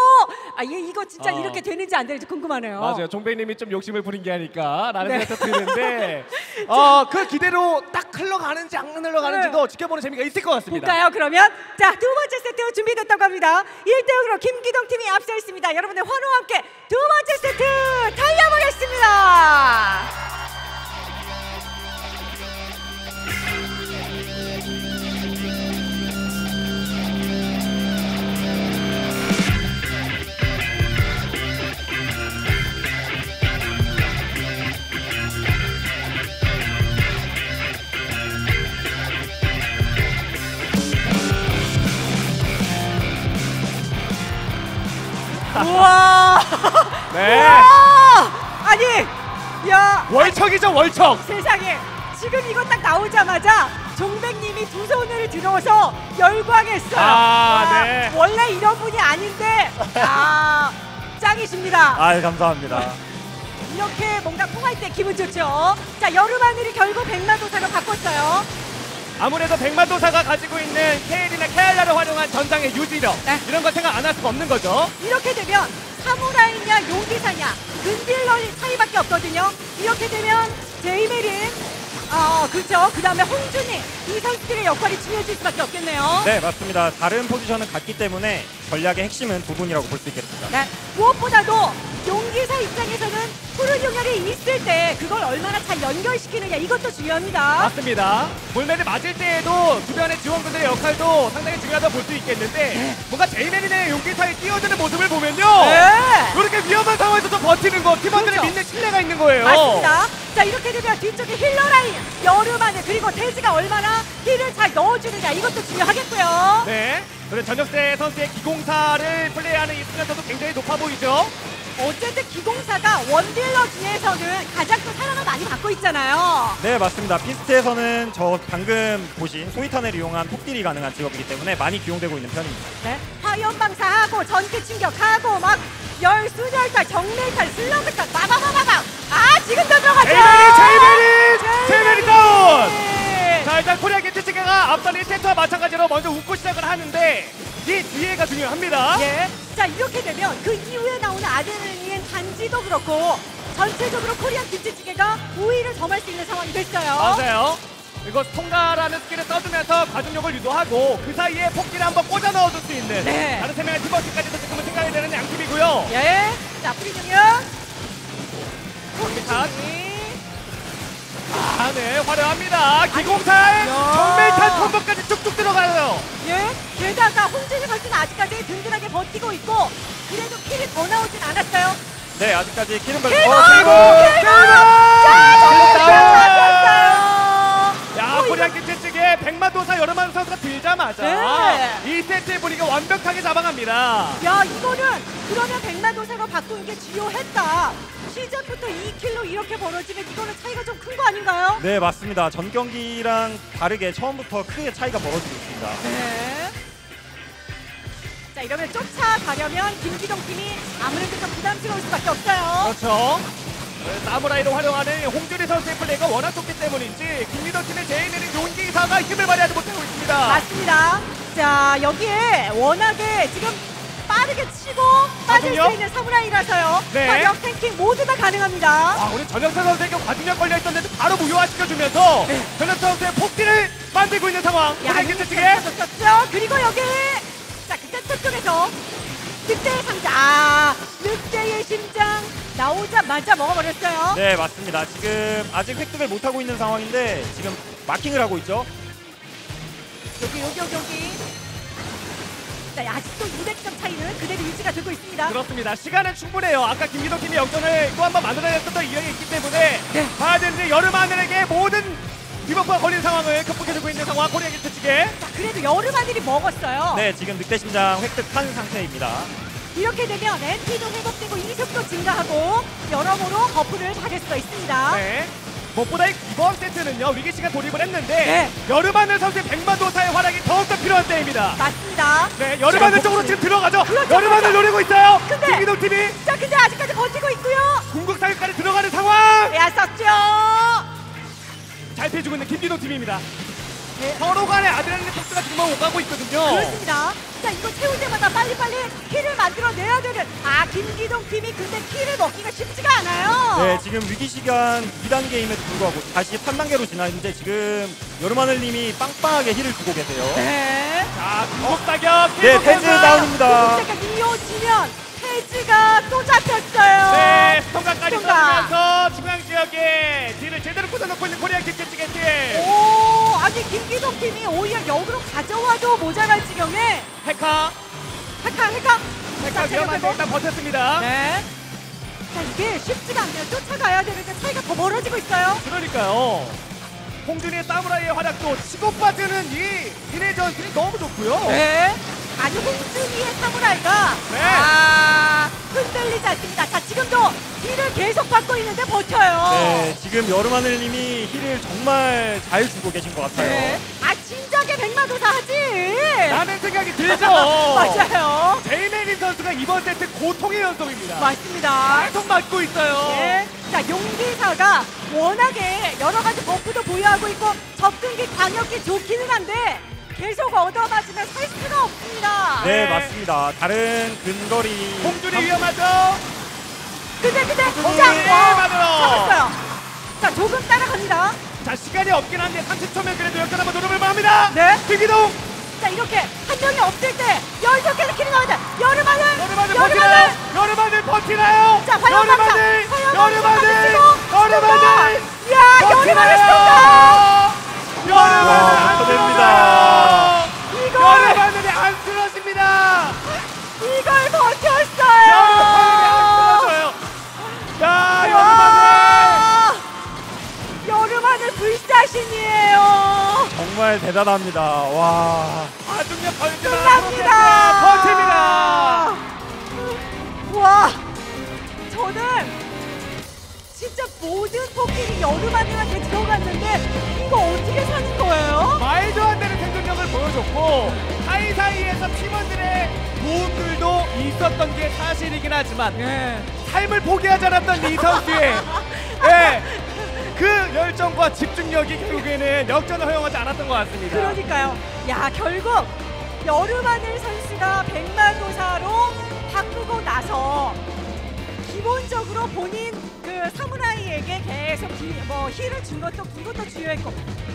아, 얘 이거 진짜 어. 이렇게 되는지 안 되는지 궁금하네요. 맞아요. 종배님이 좀 욕심을 부린 게 아닐까 라는 네. 생각도 드는데 [LAUGHS] 어, 그 기대로 딱 흘러가는지 안 흘러가는지도 지켜보는 재미가 있을 것 같습니다. 볼까요, 그러면? 자, 두 번째 세트 준비됐다고 합니다. 1대0으로 김기동 팀이 앞서 있습니다. 여러분의 환호와 함께 두 번째 세트 달려보겠습니다. 우와! [LAUGHS] 네. 우와! 아니, 야, 월척이죠, 월척. 세상에 지금 이거 딱 나오자마자 종백님이 두 손을 들어서 열광했어요. 아, 와, 네. 원래 이런 분이 아닌데, 야, 짱이십니다. 아 감사합니다. 이렇게 뭔가 통할 때 기분 좋죠. 자, 여름 하늘이 결국 백마도사로 바꿨어요. 아무래도 백마도사가 가지고 있는 케일이나 케알라를 활용한 전장의 유지력 네. 이런 걸 생각 안 할 수가 없는 거죠. 이렇게 되면 사무라이냐 용기사냐 근딜러의 차이밖에 없거든요. 이렇게 되면 제이메린, 어, 그렇죠. 그 다음에 홍준이 이 선수들의 역할이 중요해질 수밖에 없겠네요. 네 맞습니다. 다른 포지션은 같기 때문에 전략의 핵심은 두 분이라고 볼 수 있겠습니다. 네, 무엇보다도 용기사 입장에서는 푸른 용혈이 있을 때 그걸 얼마나 잘 연결시키느냐 이것도 중요합니다. 맞습니다. 볼맨을 맞을 때에도 주변의 지원군들의 역할도 상당히 중요하다고 볼 수 있겠는데 뭔가 제이맨의 용기사에 뛰어드는 모습을 보면요. 네. 이렇게 위험한 상황에서도 버티는 거 팀원들의 그렇죠. 믿는 신뢰가 있는 거예요. 맞습니다. 자 이렇게 되면 뒤쪽에 힐러 라인 여름 안에 그리고 대지가 얼마나 힐을 잘 넣어주느냐 이것도 중요하겠고요. 네. 그리고 전역세 선수의 기공사를 플레이하는 이 수련도도 굉장히 높아 보이죠. 어쨌든 기공사가 원딜러 중에서는 가장 또 사랑을 많이 받고 있잖아요. 네 맞습니다. 피스트에서는 저 방금 보신 소이탄을 이용한 폭딜이 가능한 직업이기 때문에 많이 기용되고 있는 편입니다. 네. 화염 방사하고 전기 충격하고 막 열분열탄 정밀탄 슬러그탄 마바바바바 아 지금도 들어가죠. 제이맨이 제이맨이 제이맨이 다운. 네. 자 일단 코리안 김치찌개가 앞선 1세트와 마찬가지로 먼저 웃고 시작을 하는데 이 뒤에가 중요합니다. 예. 자 이렇게 되면 그 이후에 나오는 아드레날린 단지도 그렇고 전체적으로 코리안 김치찌개가 우위를 점할 수 있는 상황이 됐어요. 맞아요. 이거 통과라는 스킬을 써주면서 과중력을 유도하고 그 사이에 폭기를 한번 꽂아 넣어줄 수 있는 네. 다른 세 명의 디버스까지도 지금은 생각이 되는 양팀이고요. 예. 자. 자, 이 아, 네, 화려합니다. 기공살 정밀탄 콤보까지 쭉쭉 들어가요. 예. 게다가 홍진희 선수는 아직까지 든든하게 버티고 있고 그래도 킬이 더 나오진 않았어요. 네, 아직까지 킬고! 어, 킬고! 잡았어요. 야, 코리안 김치찌개 백마도사 여름한 선수가 들자마자 네. 이 세트의 분위기가 완벽하게 잡아갑니다. 야 이거는 그러면 백마도사로 바꾸는 게 주요했다. 시작부터 2킬로 이렇게 벌어지면 이거는 차이가 좀 큰 거 아닌가요? 네, 맞습니다. 전 경기랑 다르게 처음부터 크게 차이가 벌어지고 있습니다. 네. 자 이러면 쫓아가려면 김기동 팀이 아무래도 좀 부담스러울 수밖에 없어요. 그렇죠. 네, 사무라이를 활용하는 홍준희 선수의 플레이가 워낙 좋기 때문인지 김민호 팀의 제이내는 용기사가 힘을 발휘하지 못하고 있습니다. 맞습니다. 자 여기에 워낙에 지금 빠르게 치고 빠질? 수 있는 사무라이라서요. 네. 화력 탱킹 모두 다 가능합니다. 아, 우리 전력태 선수에게 과중력 걸려있던데도 바로 무효화시켜주면서 전력태 선수의 폭기를 만들고 있는 상황. 네. 야, 코리안 김치찌개. 줬었죠. 그리고 여기 자 그때 저쪽에서 늑대의 상자, 아, 늑대의 심장 나오자마자 먹어버렸어요. 네, 맞습니다. 지금 아직 획득을 못하고 있는 상황인데 지금 마킹을 하고 있죠. 여기 여기 여기 여기. 자 아직도 200점 차이는 그대로 유지가 되고 있습니다. 그렇습니다. 시간은 충분해요. 아까 김민호 팀이 역전을 또 한 번 만들어냈었던 이력이 있기 때문에 봐야 되는데 여름 하늘에게 모든 debuff가 걸린 상황을 극복해주고 있는 상황 코리안 김치찌개. 자 그래도 여름 하늘이 먹었어요. 네, 지금 늑대 심장 획득한 상태입니다. 이렇게 되면 MP도 회복되고 이속도 증가하고 여러모로 buff를 받을 수가 있습니다. 네. 무엇보다 이번 세트는요 위기 시간 돌입을 했는데 네. 여름하늘 선수의 백마도사의 활약이 더욱더 필요한 때입니다. 맞습니다. 네, 여름하늘 쪽으로 지금 들어가죠. 그렇죠, 여름하늘 그렇죠. 노리고 있어요. 근데- 김민호 팀이 자 근데 아직까지 버티고 있고요. 궁극 사격까지 들어가는 상황. 빼앗았죠. 잘 피해주고 있는 김민호 팀입니다. 네. 서로 간의 아드레날린 폭주가 지금 오가고 있거든요. 그렇습니다. 자 이거 채울 때마다 빨리빨리 킬을 만들어내야 되는 아 김기동 팀이 근데 킬을 먹기가 쉽지가 않아요. 네, 지금 위기 시간 2단계임에도 불구하고 다시 3단계로 지났는데 지금 여름하늘님이 빵빵하게 힐을 주고 계세요. 네. 자, 궁극 사격. 네, 해서. 다운입니다. 공격가 이어지면 페이지가 또 잡혔어요. 네, 스톤가까지 스톤가. 써주면서 중앙 지역에 딜을 제대로 꽂아놓고 있는 코리안 김치찌개 팀. 오 아니 김기동 팀이 오히려 역으로 가져와도 모자랄 지경에 헤카, 헤카 헤카 헤카 자, 위험한데 일단 버텼습니다. 네. 자 이게 쉽지가 않네요. 쫓아가야 되는데 차이가 더 멀어지고 있어요. 그러니까요. 홍준이의 사무라이의 활약도 치고 빠지는 이 인의 전술이 너무 좋고요. 네. 아니 홍준이의 사무라이가 네. 아 흔들리지 않습니다. 자 지금도 deal을 계속 받고 있는데 버텨요. 네, 지금 여름하늘님이 heal을 정말 잘 주고 계신 것 같아요. 네. 아 진작에 백마도사 하지. 라는 생각이 들죠. [LAUGHS] 맞아요. 제이메린 선수가 이번 세트 고통의 연속입니다. 맞습니다. 계속 맞고 있어요. 네. 자 용기사가 워낙에 여러 가지 buff도 보유하고 있고 접근기 광역이 좋기는 한데 계속 얻어맞으면 살 수가 없습니다. 네, 네. 맞습니다. 다른 근거리 홍준이 한- 위험하죠. 근데 근데 홍준이 공장 맞아요. 잡았어요. 자 조금 따라갑니다. 자 시간이 없긴 한데 30초면 그래도 역전 한번 노려볼 만 합니다. 네. 김기동 자 이렇게 한 명이 없을 때 열몇 개를 키는 겁니다. 여름하늘 여름하늘 버티나요? 여름하늘 버티나요? 자 화염방사 여름하늘 여름하늘 여름하늘 야 여름하늘 쏜다. 여름하늘 와, 안 축하드립니다. 정말 대단합니다. 와. 아중력 걸지만 끝납니다. 버팁니다. 와, 저는 진짜 모든 포킹이 여름하늘한테 들어갔는데 이거 어떻게 사는 거예요? 말도 안 되는 생존력을 보여줬고 사이사이에서 팀원들의 도움들도 있었던 게 사실이긴 하지만 삶을 포기하지 않았던 이 선수의 예, [LAUGHS] 그 열정과 집중력이 결국에는 역전을 허용하지 않았던 것 같습니다. 그러니까요. 야, 결국 여름하늘 선수가 백마도사로 바꾸고 나서 기본적으로 본인 그그 사무라이에게 계속 기, 뭐 heal을 준 것도 준 것도 중요했고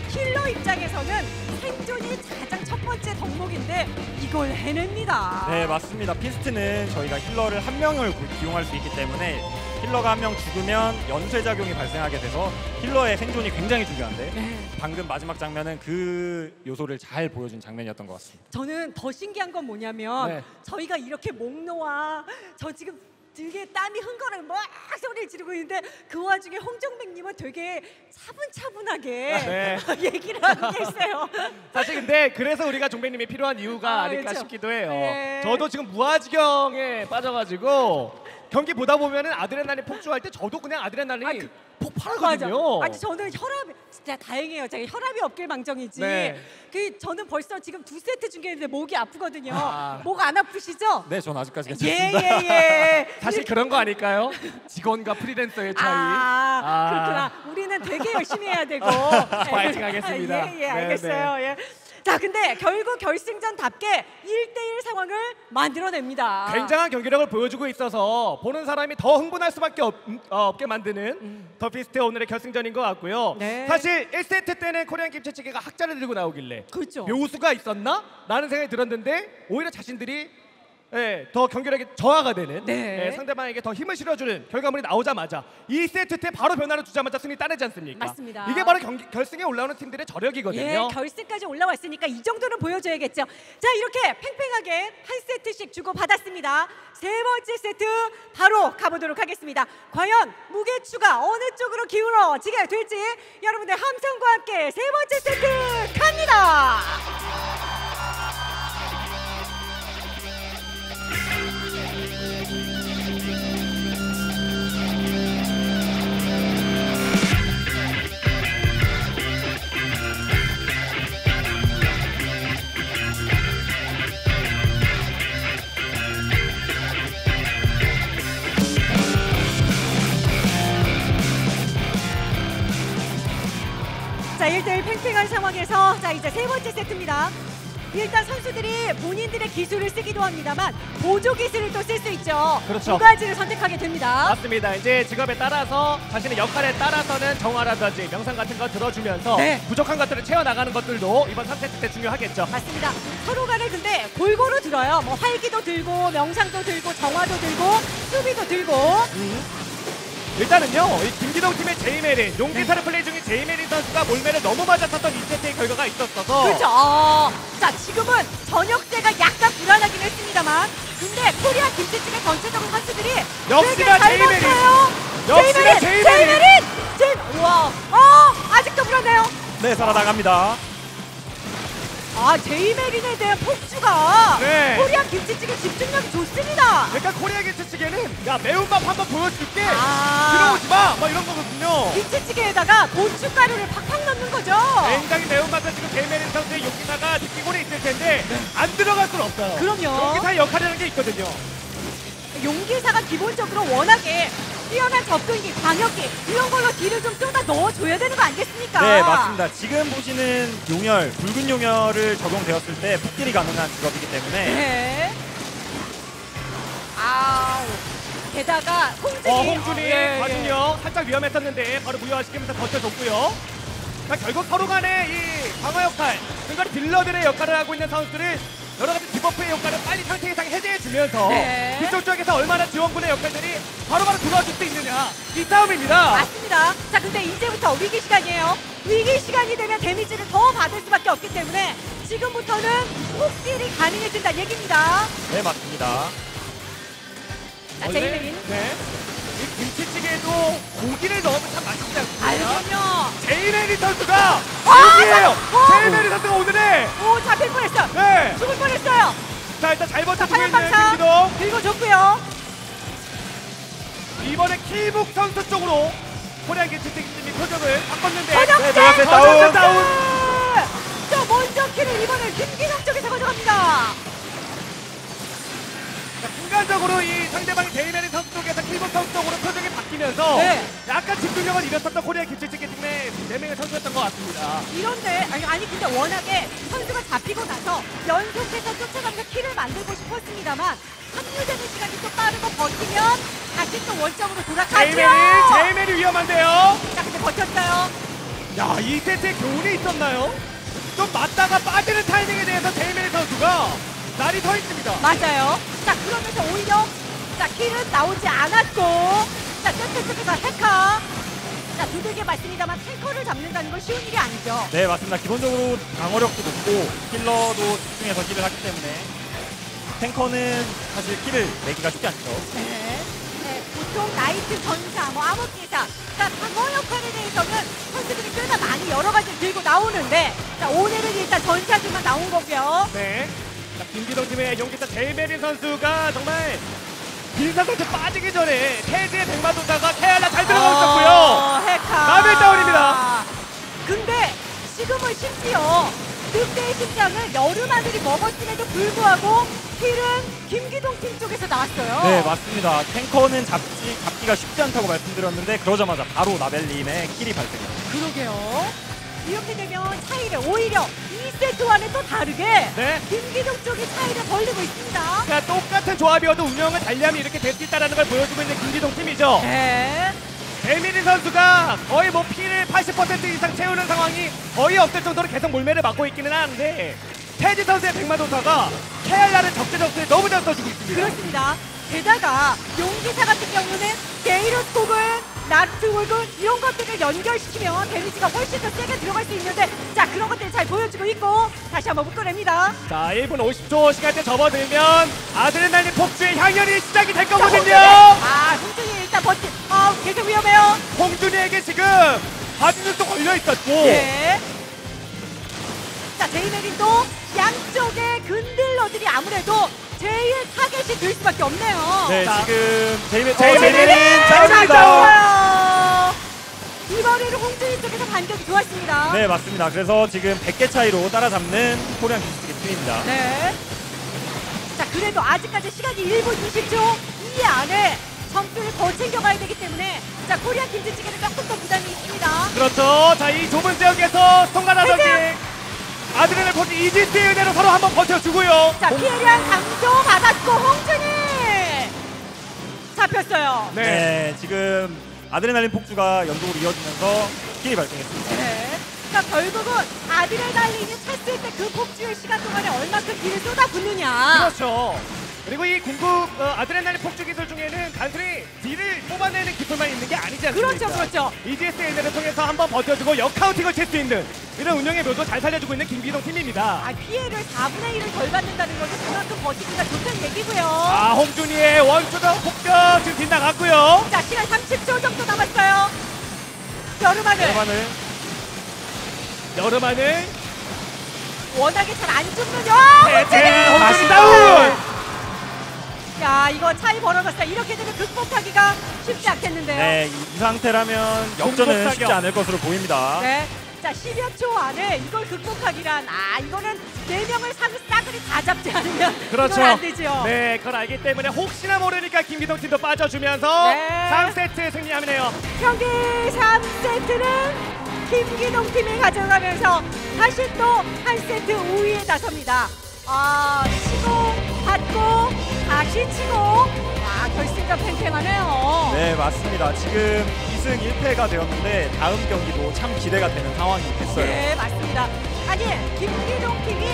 healer 입장에서는 생존이 가장 첫 번째 덕목인데 이걸 해냅니다. 네 맞습니다. 피스트는 저희가 healer를 한 명을 구- 기용할 수 있기 때문에 healer가 한 명 죽으면 연쇄 작용이 발생하게 돼서 healer의 생존이 굉장히 중요한데 네. 방금 마지막 장면은 그 요소를 잘 보여준 장면이었던 것 같습니다. 저는 더 신기한 건 뭐냐면 네. 저희가 이렇게 목 놓아 저 지금 등에 땀이 흥건하게 막 소리를 지르고 있는데 그 와중에 홍정백님은 되게 차분차분하게 네. [LAUGHS] 얘기를 하고 계세요. [LAUGHS] 사실 근데 그래서 우리가 종배님이 필요한 이유가 아, 아, 닐까 그렇죠. 싶기도 해요. 네. 저도 지금 무아지경에 빠져가지고 경기 보다 보면은 아드레날린 폭주할 때 저도 그냥 아드레날린이 아, 그- 맞아. 폭발하거든요. 아니 저는 혈압 진짜 다행이에요. 제가 혈압이 없길 망정이지. 네. 그 저는 벌써 지금 두 세트 중계했는데 목이 아프거든요. 아. 목 안 아프시죠? 네, 전 아직까지 괜찮습니다. 예예 예. [LAUGHS] 사실 그런 거 아닐까요? 직원과 프리랜서의 차이. 아, 아. 그렇구나. 우리는 되게 열심히 해야 되고. [LAUGHS] 파이팅 하겠습니다. 예, 예, 네, 알겠어요. 예. 자, 근데 결국 결승전답게 1대1 상황을 만들어냅니다. 굉장한 경기력을 보여주고 있어서 보는 사람이 더 흥분할 수밖에 없, 게 만드는 더 피스트의 오늘의 결승전인 것 같고요. 음. 네. 사실 1세트 때는 코리안 김치찌개가 학자를 들고 나오길래 그렇죠. 묘수가 있었나? 라는 생각이 들었는데 오히려 자신들이 예, 더 경기력이 저하가 되는 네. 예, 상대방에게 더 힘을 실어주는 결과물이 나오자마자 2세트 때 바로 변화를 주자마자 승리 따내지 않습니까? 맞습니다. 이게 바로 경기, 결승에 올라오는 팀들의 저력이거든요. 예, 결승까지 올라왔으니까 이 정도는 보여줘야겠죠. 자, 이렇게 팽팽하게 한 세트씩 주고 받았습니다. 세 번째 세트 바로 가보도록 하겠습니다. 과연 무게추가 어느 쪽으로 기울어지게 될지 여러분들 함성과 함께 세 번째 세트 갑니다. 자, 1대1 팽팽한 상황에서 자, 이제 세 번째 세트입니다. 일단 선수들이 본인들의 기술을 쓰기도 합니다만 보조 기술을 또 쓸 수 있죠. 그렇죠. 두 가지를 선택하게 됩니다. 맞습니다. 이제 직업에 따라서 자신의 역할에 따라서는 정화라든지 명상 같은 거 들어주면서 네. 부족한 것들을 채워나가는 것들도 이번 3세트 때 중요하겠죠. 맞습니다. 서로 간에 근데 골고루 들어요. 뭐 활기도 들고 명상도 들고 정화도 들고 수비도 들고 일단은요, 이 김기동 팀의 제이메린, 용기사를 플레이 중인 제이메린 선수가 몰매를 너무 맞았었던 2세트의 결과가 있었어서 그렇죠. 어, 자 지금은 저녁대가 약간 불안하긴 했습니다만 근데 코리아 김치찌개 전체적인 선수들이 역시나 제이메린. 역시나 제이메린 제이메린. 제이 우와 어 아직도 불안해요. 네, 살아나갑니다. 아 제이메린에 대한 폭주가 네. 코리아 김치찌개 집중력이 좋습니다. 그러니까 코리아 김치찌개는 야 매운맛 한번 보여줄게 아. 들어오지 마! 막 이런 거거든요. 김치찌개에다가 고춧가루를 팍팍 넣는 거죠. 굉장히 매운맛을 지금 제이메린 선수의 용기사가 느끼고는 있을 텐데 안 들어갈 수는 없어요. 그럼요. 용기사의 역할이라는 게 있거든요. 용기사가 기본적으로 워낙에 뛰어난 접근기, 광역기 이런 걸로 딜을 좀 쏟아 넣어줘야 되는 거 아니겠습니까? 네, 맞습니다. 지금 보시는 용혈, 붉은 용혈을 적용되었을 때 폭딜이 가능한 직업이기 때문에 네. 아우. 게다가 홍준이. 어, 홍준이 예, 예. 과중력 살짝 위험했었는데 바로 무효화시키면서 버텨줬고요. 그러니까 결국 서로 간의 이 방어 역할, 그러니까 딜러들의 역할을 하고 있는 선수들이 여러 가지 debuff의 효과를 빨리 상태 이상 해제해주면서 네. 뒤쪽 쪽에서 얼마나 지원군의 역할들이 바로바로 들어와 줄 수 있느냐 이 싸움입니다. 맞습니다. 자, 근데 이제부터 위기 시간이에요. 위기 시간이 되면 데미지를 더 받을 수밖에 없기 때문에 지금부터는 폭딜이 가능해진다는 얘기입니다. 네, 맞습니다. 자, 원래, 제이메린. 네. 이 김치 찌개에도 고기를 넣으면 참 맛있지 않습니까? 그럼요. 제이메린 선수가 아, 여기에요. 자, 어. 제이메린 선수가 오늘의 오, 잡힐 뻔했어요. 네. 죽을 뻔했어요. 자 일단 잘 자, 버텨주고 있는 김기동 긁어줬고요. 이번에 킬북 선수 쪽으로 코리안 김치찌개팀이 표적을 바꿨는데 저녁대! 네, 저녁대 저녁대 다운. 다운. 자, 먼저 kill을 이번에 김기성 쪽에서 가져갑니다. 자, 순간적으로 이 상대방이 제이메린 선수 쪽에서 킬북 선수 쪽으로 표적이 바뀌면서 네. 약간 집중력을 잃었었던 코리안 김치찌개 팀의 4명의 선수였던 것 같습니다 이런데 아니, 아니 근데 워낙에 선수가 잡히고 나서 연속해서 쫓아가면서 kill을 만들고 싶었습니다만 합류되는 시간이 또 빠르고 버티면 다시 또 원점으로 돌아가죠. 제이메린, 제이메린 위험한데요. 자, 근데 버텼어요. 야, 이 세트에 교훈이 있었나요? 좀 맞다가 빠지는 타이밍에 대해서 제이메린 선수가 날이 서 있습니다. 맞아요. 자, 그러면서 오히려 자, 킬은 나오지 않았고 자, 세트에서 헤카 자, 두들겨 맞습니다만 탱커를 잡는다는 건 쉬운 일이 아니죠. 네 맞습니다. 기본적으로 방어력도 높고 힐러도 집중해서 킬을 하기 때문에 탱커는 사실 킬을 내기가 쉽지 않죠. 네. 네, 보통 나이트 전사, 뭐 암흑 기사, 그러니까 방어 역할에 대해서는 선수들이 꽤나 많이 여러 가지를 들고 나오는데, 자 오늘은 일단 전사들만 나온 거고요. 네. 자, 김기동 팀의 용기사 제이메리 선수가 정말 빈사 선수 빠지기 전에 태즈의 백마도사가 케알라 잘 들어가고 있었고요. 어, 헤카. 라벨 다운입니다. 근데 지금은 심지어 늑대의 심장을 여름 하늘이 먹었음에도 불구하고 킬은 김기동 팀 쪽에서 나왔어요. 네 맞습니다. 탱커는 잡지, 잡기가 쉽지 않다고 말씀드렸는데 그러자마자 바로 나벨님의 킬이 발생합니다. 그러게요. 이렇게 되면 차이를 오히려 2세트와 는 또 다르게 네. 김기동 쪽이 차이를 벌리고 있습니다. 그러니까 똑같은 조합이어도 운영을 달리하면 이렇게 될 수 있다는 걸 보여주고 있는 김기동 팀이죠. 네. 에미리 선수가 거의 뭐 피를 80% 이상 채우는 상황이 거의 없을 정도로 계속 몰매를 맞고 있기는 하는데 태지 선수의 백마도사가 케알라를 적재적소에 너무 잘 써주고 있습니다. 그렇습니다. 게다가 용기사 같은 경우는 게이르스코굴 나스트론드 이런 것들을 연결시키면 데미지가 훨씬 더 세게 들어갈 수 있는데 자 그런 것들을 잘 보여주고 있고 다시 한번 묶어냅니다. 자, 1분 50초 시간대 접어들면 아드레날린 폭주의 향연이 시작이 될! 거거든요. 아 홍준이 일단 버티. 아 계속 위험해요. 홍준이에게 지금 바디도 걸려 있었고 네. 자 제이메린도 양쪽의 근딜러들이 아무래도 제일 타겟이 될 수밖에 없네요. 네 자. 지금 제이메 제이메린 제이메린 잘 잘합니다. 이번에는 홍준이 쪽에서 반격이 좋았습니다. 네 맞습니다. 그래서 지금 100개 차이로 따라잡는 코리안 김치찌개 팀입니다. 네. 자, 그래도 아직까지 시간이 1분 20초 이 안에 점수를 더 챙겨가야 되기 때문에 자, 코리아 김치찌개는 조금 더 부담이 있습니다. 그렇죠. 자, 이 좁은 지역에서 해제! 아드레날 폭주 이지스의 은혜로 서로 한번 버텨주고요. 자, 피해량 강조 받았고 홍준이 잡혔어요. 네. 네 지금 아드레날린 폭주가 연속으로 이어지면서 킬이 발생했습니다. 네. 그러니까 결국은 아드레날린이 찼을 때 그 폭주의 시간 동안에 얼마큼 길을 쏟아붓느냐. 그렇죠. 그리고 이 궁극 어, 아드레날린 폭주 기술 중에는 단순히 딜을 뽑아내는 기술만 있는 게 아니지 않습니까? 그렇죠, 그렇죠. EGS 엔을 통해서 한번 버텨주고 역카운팅을 칠 수 있는 이런 운영의 묘도 잘 살려주고 있는 김기동 팀입니다. 아, 피해를 4분의 1을 덜 받는다는 것은 그만큼 버티기가 좋다는 얘기고요. 아, 홍준이의 원투더 폭격 지금 빗나갔고요. 자, 시간 30초 정도 남았어요. 여름하늘 여러분을 여름하늘 워낙에 잘 안 죽는 요. 대체 홍준이 다시 다운! 야, 이거 차이 벌어졌어요. 이렇게 되면 극복하기가 쉽지 않겠는데요. 네, 이, 이 상태라면 역전은 쉽지. 않을 것으로 보입니다. 네. 자, 10여 초 안에 이걸 극복하기란 아, 이거는 네 명을 사, 싸그리 다 잡지 않으면 그렇죠. 이건 안 되죠. 네, 그걸 알기 때문에 혹시나 모르니까 김기동 팀도 빠져주면서 네. 3세트 승리하네요. 경기 3세트는 김기동 팀이 가져가면서 다시 또한 세트 우위에 나섭니다. 아, 치고 받고 다시 치고 아, 결승전 팽팽하네요. 네, 맞습니다. 지금 2승 1패가 되었는데 다음 경기도 참 기대가 되는 상황이 됐어요. 네, 맞습니다. 아니, 김기동 팀이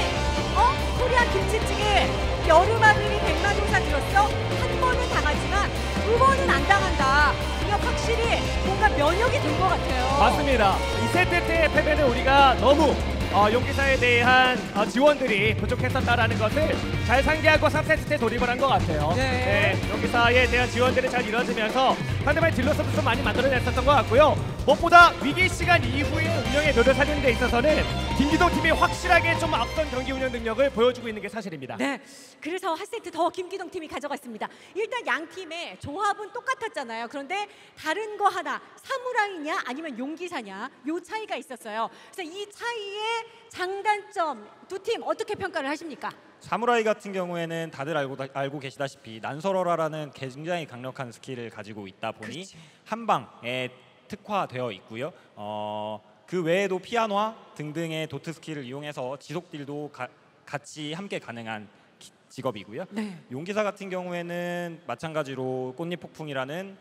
어? 코리아 김치찌개 여름하늘이 백마동사 들었어? 한 번은 당하지만 두 번은 안 당한다. 그냥 확실히 뭔가 면역이 된 것 같아요. 맞습니다. 2세트 때의 패배는 우리가 너무 어, 용기사에 대한 어, 지원들이 부족했었다라는 것을 잘 상기하고 3세트 때 돌입을 한 것 같아요. 네. 용기사에 대한 지원들이 잘 이루어지면서 상대방의 딜러스도 좀 많이 만들어냈었던 것 같고요. 무엇보다 위기 시간 이후에 운영의 묘를 살리는 데 있어서는 김기동 팀이 확실하게 좀 앞선 경기 운영 능력을 보여주고 있는 게 사실입니다. 네, 그래서 한 세트 더 김기동 팀이 가져갔습니다. 일단 양 팀의 조합은 똑같았잖아요. 그런데 다른 거 하나 사무라이냐 아니면 용기사냐 요 차이가 있었어요. 그래서 이 차이의 장단점 두 팀 어떻게 평가를 하십니까? 사무라이 같은 경우에는 다들 알고 알고 계시다시피 난설월화라는 굉장히 강력한 스킬을 가지고 있다 보니 한 방에 특화되어 있고요. 어, 그 외에도 피안화 등등의 도트 스킬을 이용해서 지속 딜도 가- 같이 함께 가능한 기- 직업이고요. 네. 용기사 같은 경우에는 마찬가지로 꽃잎 폭풍이라는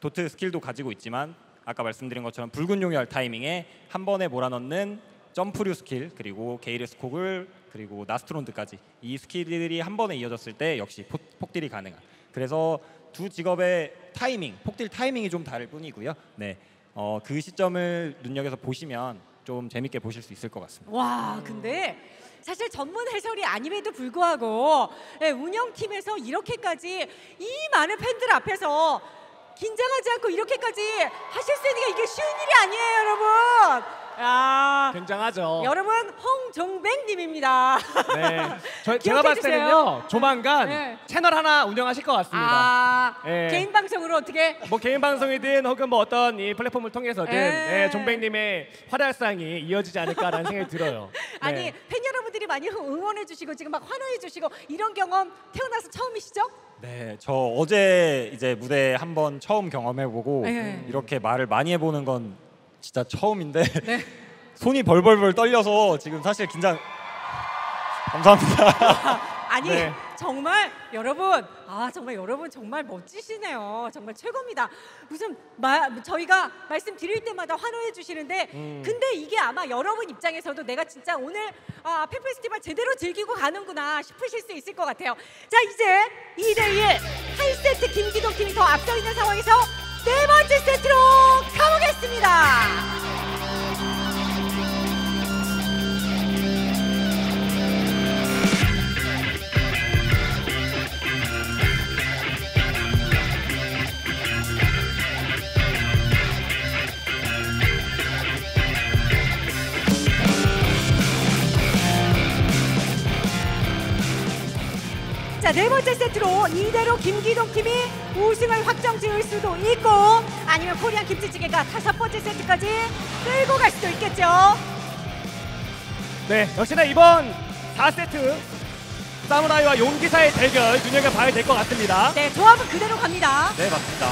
도트 스킬도 가지고 있지만 아까 말씀드린 것처럼 붉은 용혈 타이밍에 한 번에 몰아넣는 점프류 스킬 그리고 게이르스코굴 그리고 나스트론드까지 이 스킬들이 한 번에 이어졌을 때 역시 폭, 폭딜이 가능한 그래서 두 직업의 타이밍 폭딜 타이밍이 좀 다를 뿐이고요. 네, 어, 그 시점을 눈여겨서 보시면 좀 재밌게 보실 수 있을 것 같습니다. 와, 근데 사실 전문 해설이 아님에도 불구하고 예, 운영팀에서 이렇게까지 이 많은 팬들 앞에서 긴장하지 않고 이렇게까지 하실 수 있는 게 이게 쉬운 일이 아니에요, 여러분. 야, 굉장하죠. 여러분 홍정백님입니다. 네. 저, [LAUGHS] 제가 봤을 때는요. 조만간 네. 채널 하나 운영하실 것 같습니다. 아, 예. 개인 방송으로 어떻게? 뭐 개인 방송이든 혹은 뭐 어떤 이 플랫폼을 통해서든 예. 예, 종백님의 활약상이 이어지지 않을까라는 [LAUGHS] 생각이 들어요. 아니 네. 팬 여러분들이 많이 응원해 주시고 지금 막 환호해 주시고 이런 경험 태어나서 처음이시죠? 네, 저 어제 이제 무대 한번 처음 경험해보고 네. 이렇게 말을 많이 해보는 건 진짜 처음인데 네. [LAUGHS] 손이 벌벌벌 떨려서 지금 사실 긴장. 감사합니다. 아니 네. 정말 여러분 아 정말 여러분 정말 멋지시네요 정말 최고입니다 무슨 마, 저희가 말씀드릴 때마다 환호해 주시는데 음. 근데 이게 아마 여러분 입장에서도 내가 진짜 오늘 아, 팬 페스티벌 제대로 즐기고 가는구나 싶으실 수 있을 것 같아요 자 이제 2대1 8세트 김기동 팀이 더 앞서 있는 상황에서 네 번째 세트로 가보겠습니다 자, 네 번째 세트로 이대로 김기동 팀이 우승을 확정 지을 수도 있고 아니면 코리안 김치찌개가 다섯 번째 세트까지 끌고 갈 수도 있겠죠. 네, 역시나 이번 4세트 사무라이와 용기사의 대결 눈여겨봐야 될 것 같습니다. 네, 조합은 그대로 갑니다. 네, 맞습니다.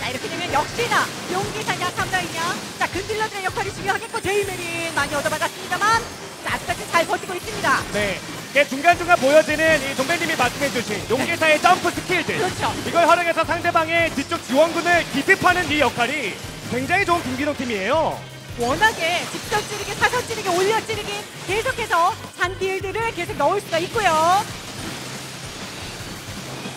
자, 이렇게 되면 역시나 용기사냐 삼라이냐 자, 근딜러들의 역할이 중요하겠고 제이메린 많이 얻어받았습니다만 자, 아직까지 잘 버티고 있습니다. 네. 이게 중간중간 보여지는 이 동백님이 말씀해주신 용기사의 점프 스킬들 그렇죠. 이걸 활용해서 상대방의 뒤쪽 지원군을 기습하는 이 역할이 굉장히 좋은 김기동 팀이에요. 워낙에 직선 찌르기, 사선 찌르기, 올려 찌르기 계속해서 잔딜들을 계속 넣을 수가 있고요.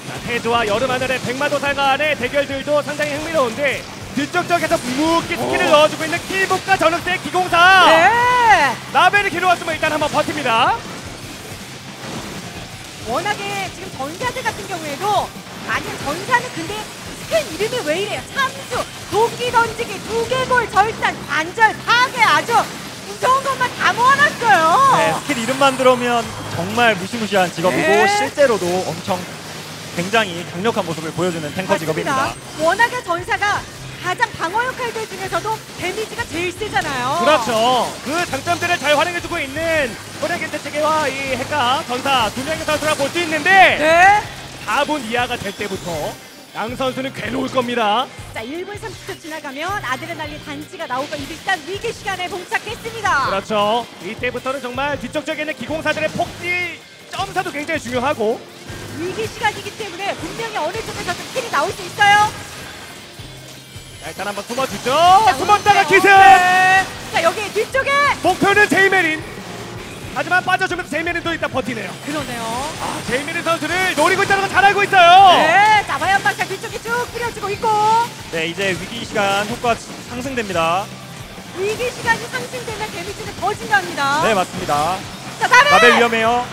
자, 태조와 여름하늘의 백마도사 간의 대결들도 상당히 흥미로운데 뒤쪽 쪽에서 묵묵히 스킬을 넣어주고 있는 킬복과 전역대 기공사 네. 라벨을 기로왔으면 일단 한번 버팁니다. 워낙에 지금 전사들 같은 경우에도 아니면 전사는 근데 스킬 이름이 왜 이래요? 참수, 도끼 던지기, 두개골, 절단, 관절, 파괴 아주 무서운 것만 다 모아놨어요. 네, 스킬 이름만 들으면 정말 무시무시한 직업이고 네. 실제로도 엄청 굉장히 강력한 모습을 보여주는 탱커 직업입니다. 맞습니다. 워낙에 전사가 가장 방어 역할들 중에서도 데미지가 제일 세잖아요. 그렇죠. 그 장점들을 잘 활용해주고 있는 코리아 김치찌개와 이 핵가 전사 두 명의 선수라 볼 수 있는데 네. 4분 이하가 될 때부터 양 선수는 괴로울 겁니다. 자, 1분 30초 지나가면 아드레날린 단지가 나오고 일단 위기 시간에 봉착했습니다. 그렇죠. 이때부터는 정말 뒤쪽 쪽에 있는 기공사들의 폭지 점사도 굉장히 중요하고 위기 시간이기 때문에 분명히 어느 쪽에서든 킬이 나올 수 있어요. 자, 일단 한번 숨어주죠. 숨었다가. 네. 자, 여기 뒤쪽에 목표는 제이메린. 하지만 빠져주면서 제이메린도 일단 버티네요. 그러네요. 아, 제이메린 선수를 노리고 있다는 걸잘 알고 있어요. 네, 자, 마연막차 뒤쪽에 쭉 뿌려지고 있고 네, 이제 위기 시간 효과 상승됩니다. 위기 시간이 상승되면 데미지는 더 증가합니다. 네, 맞습니다. 자, 다음에 라벨 위험해요.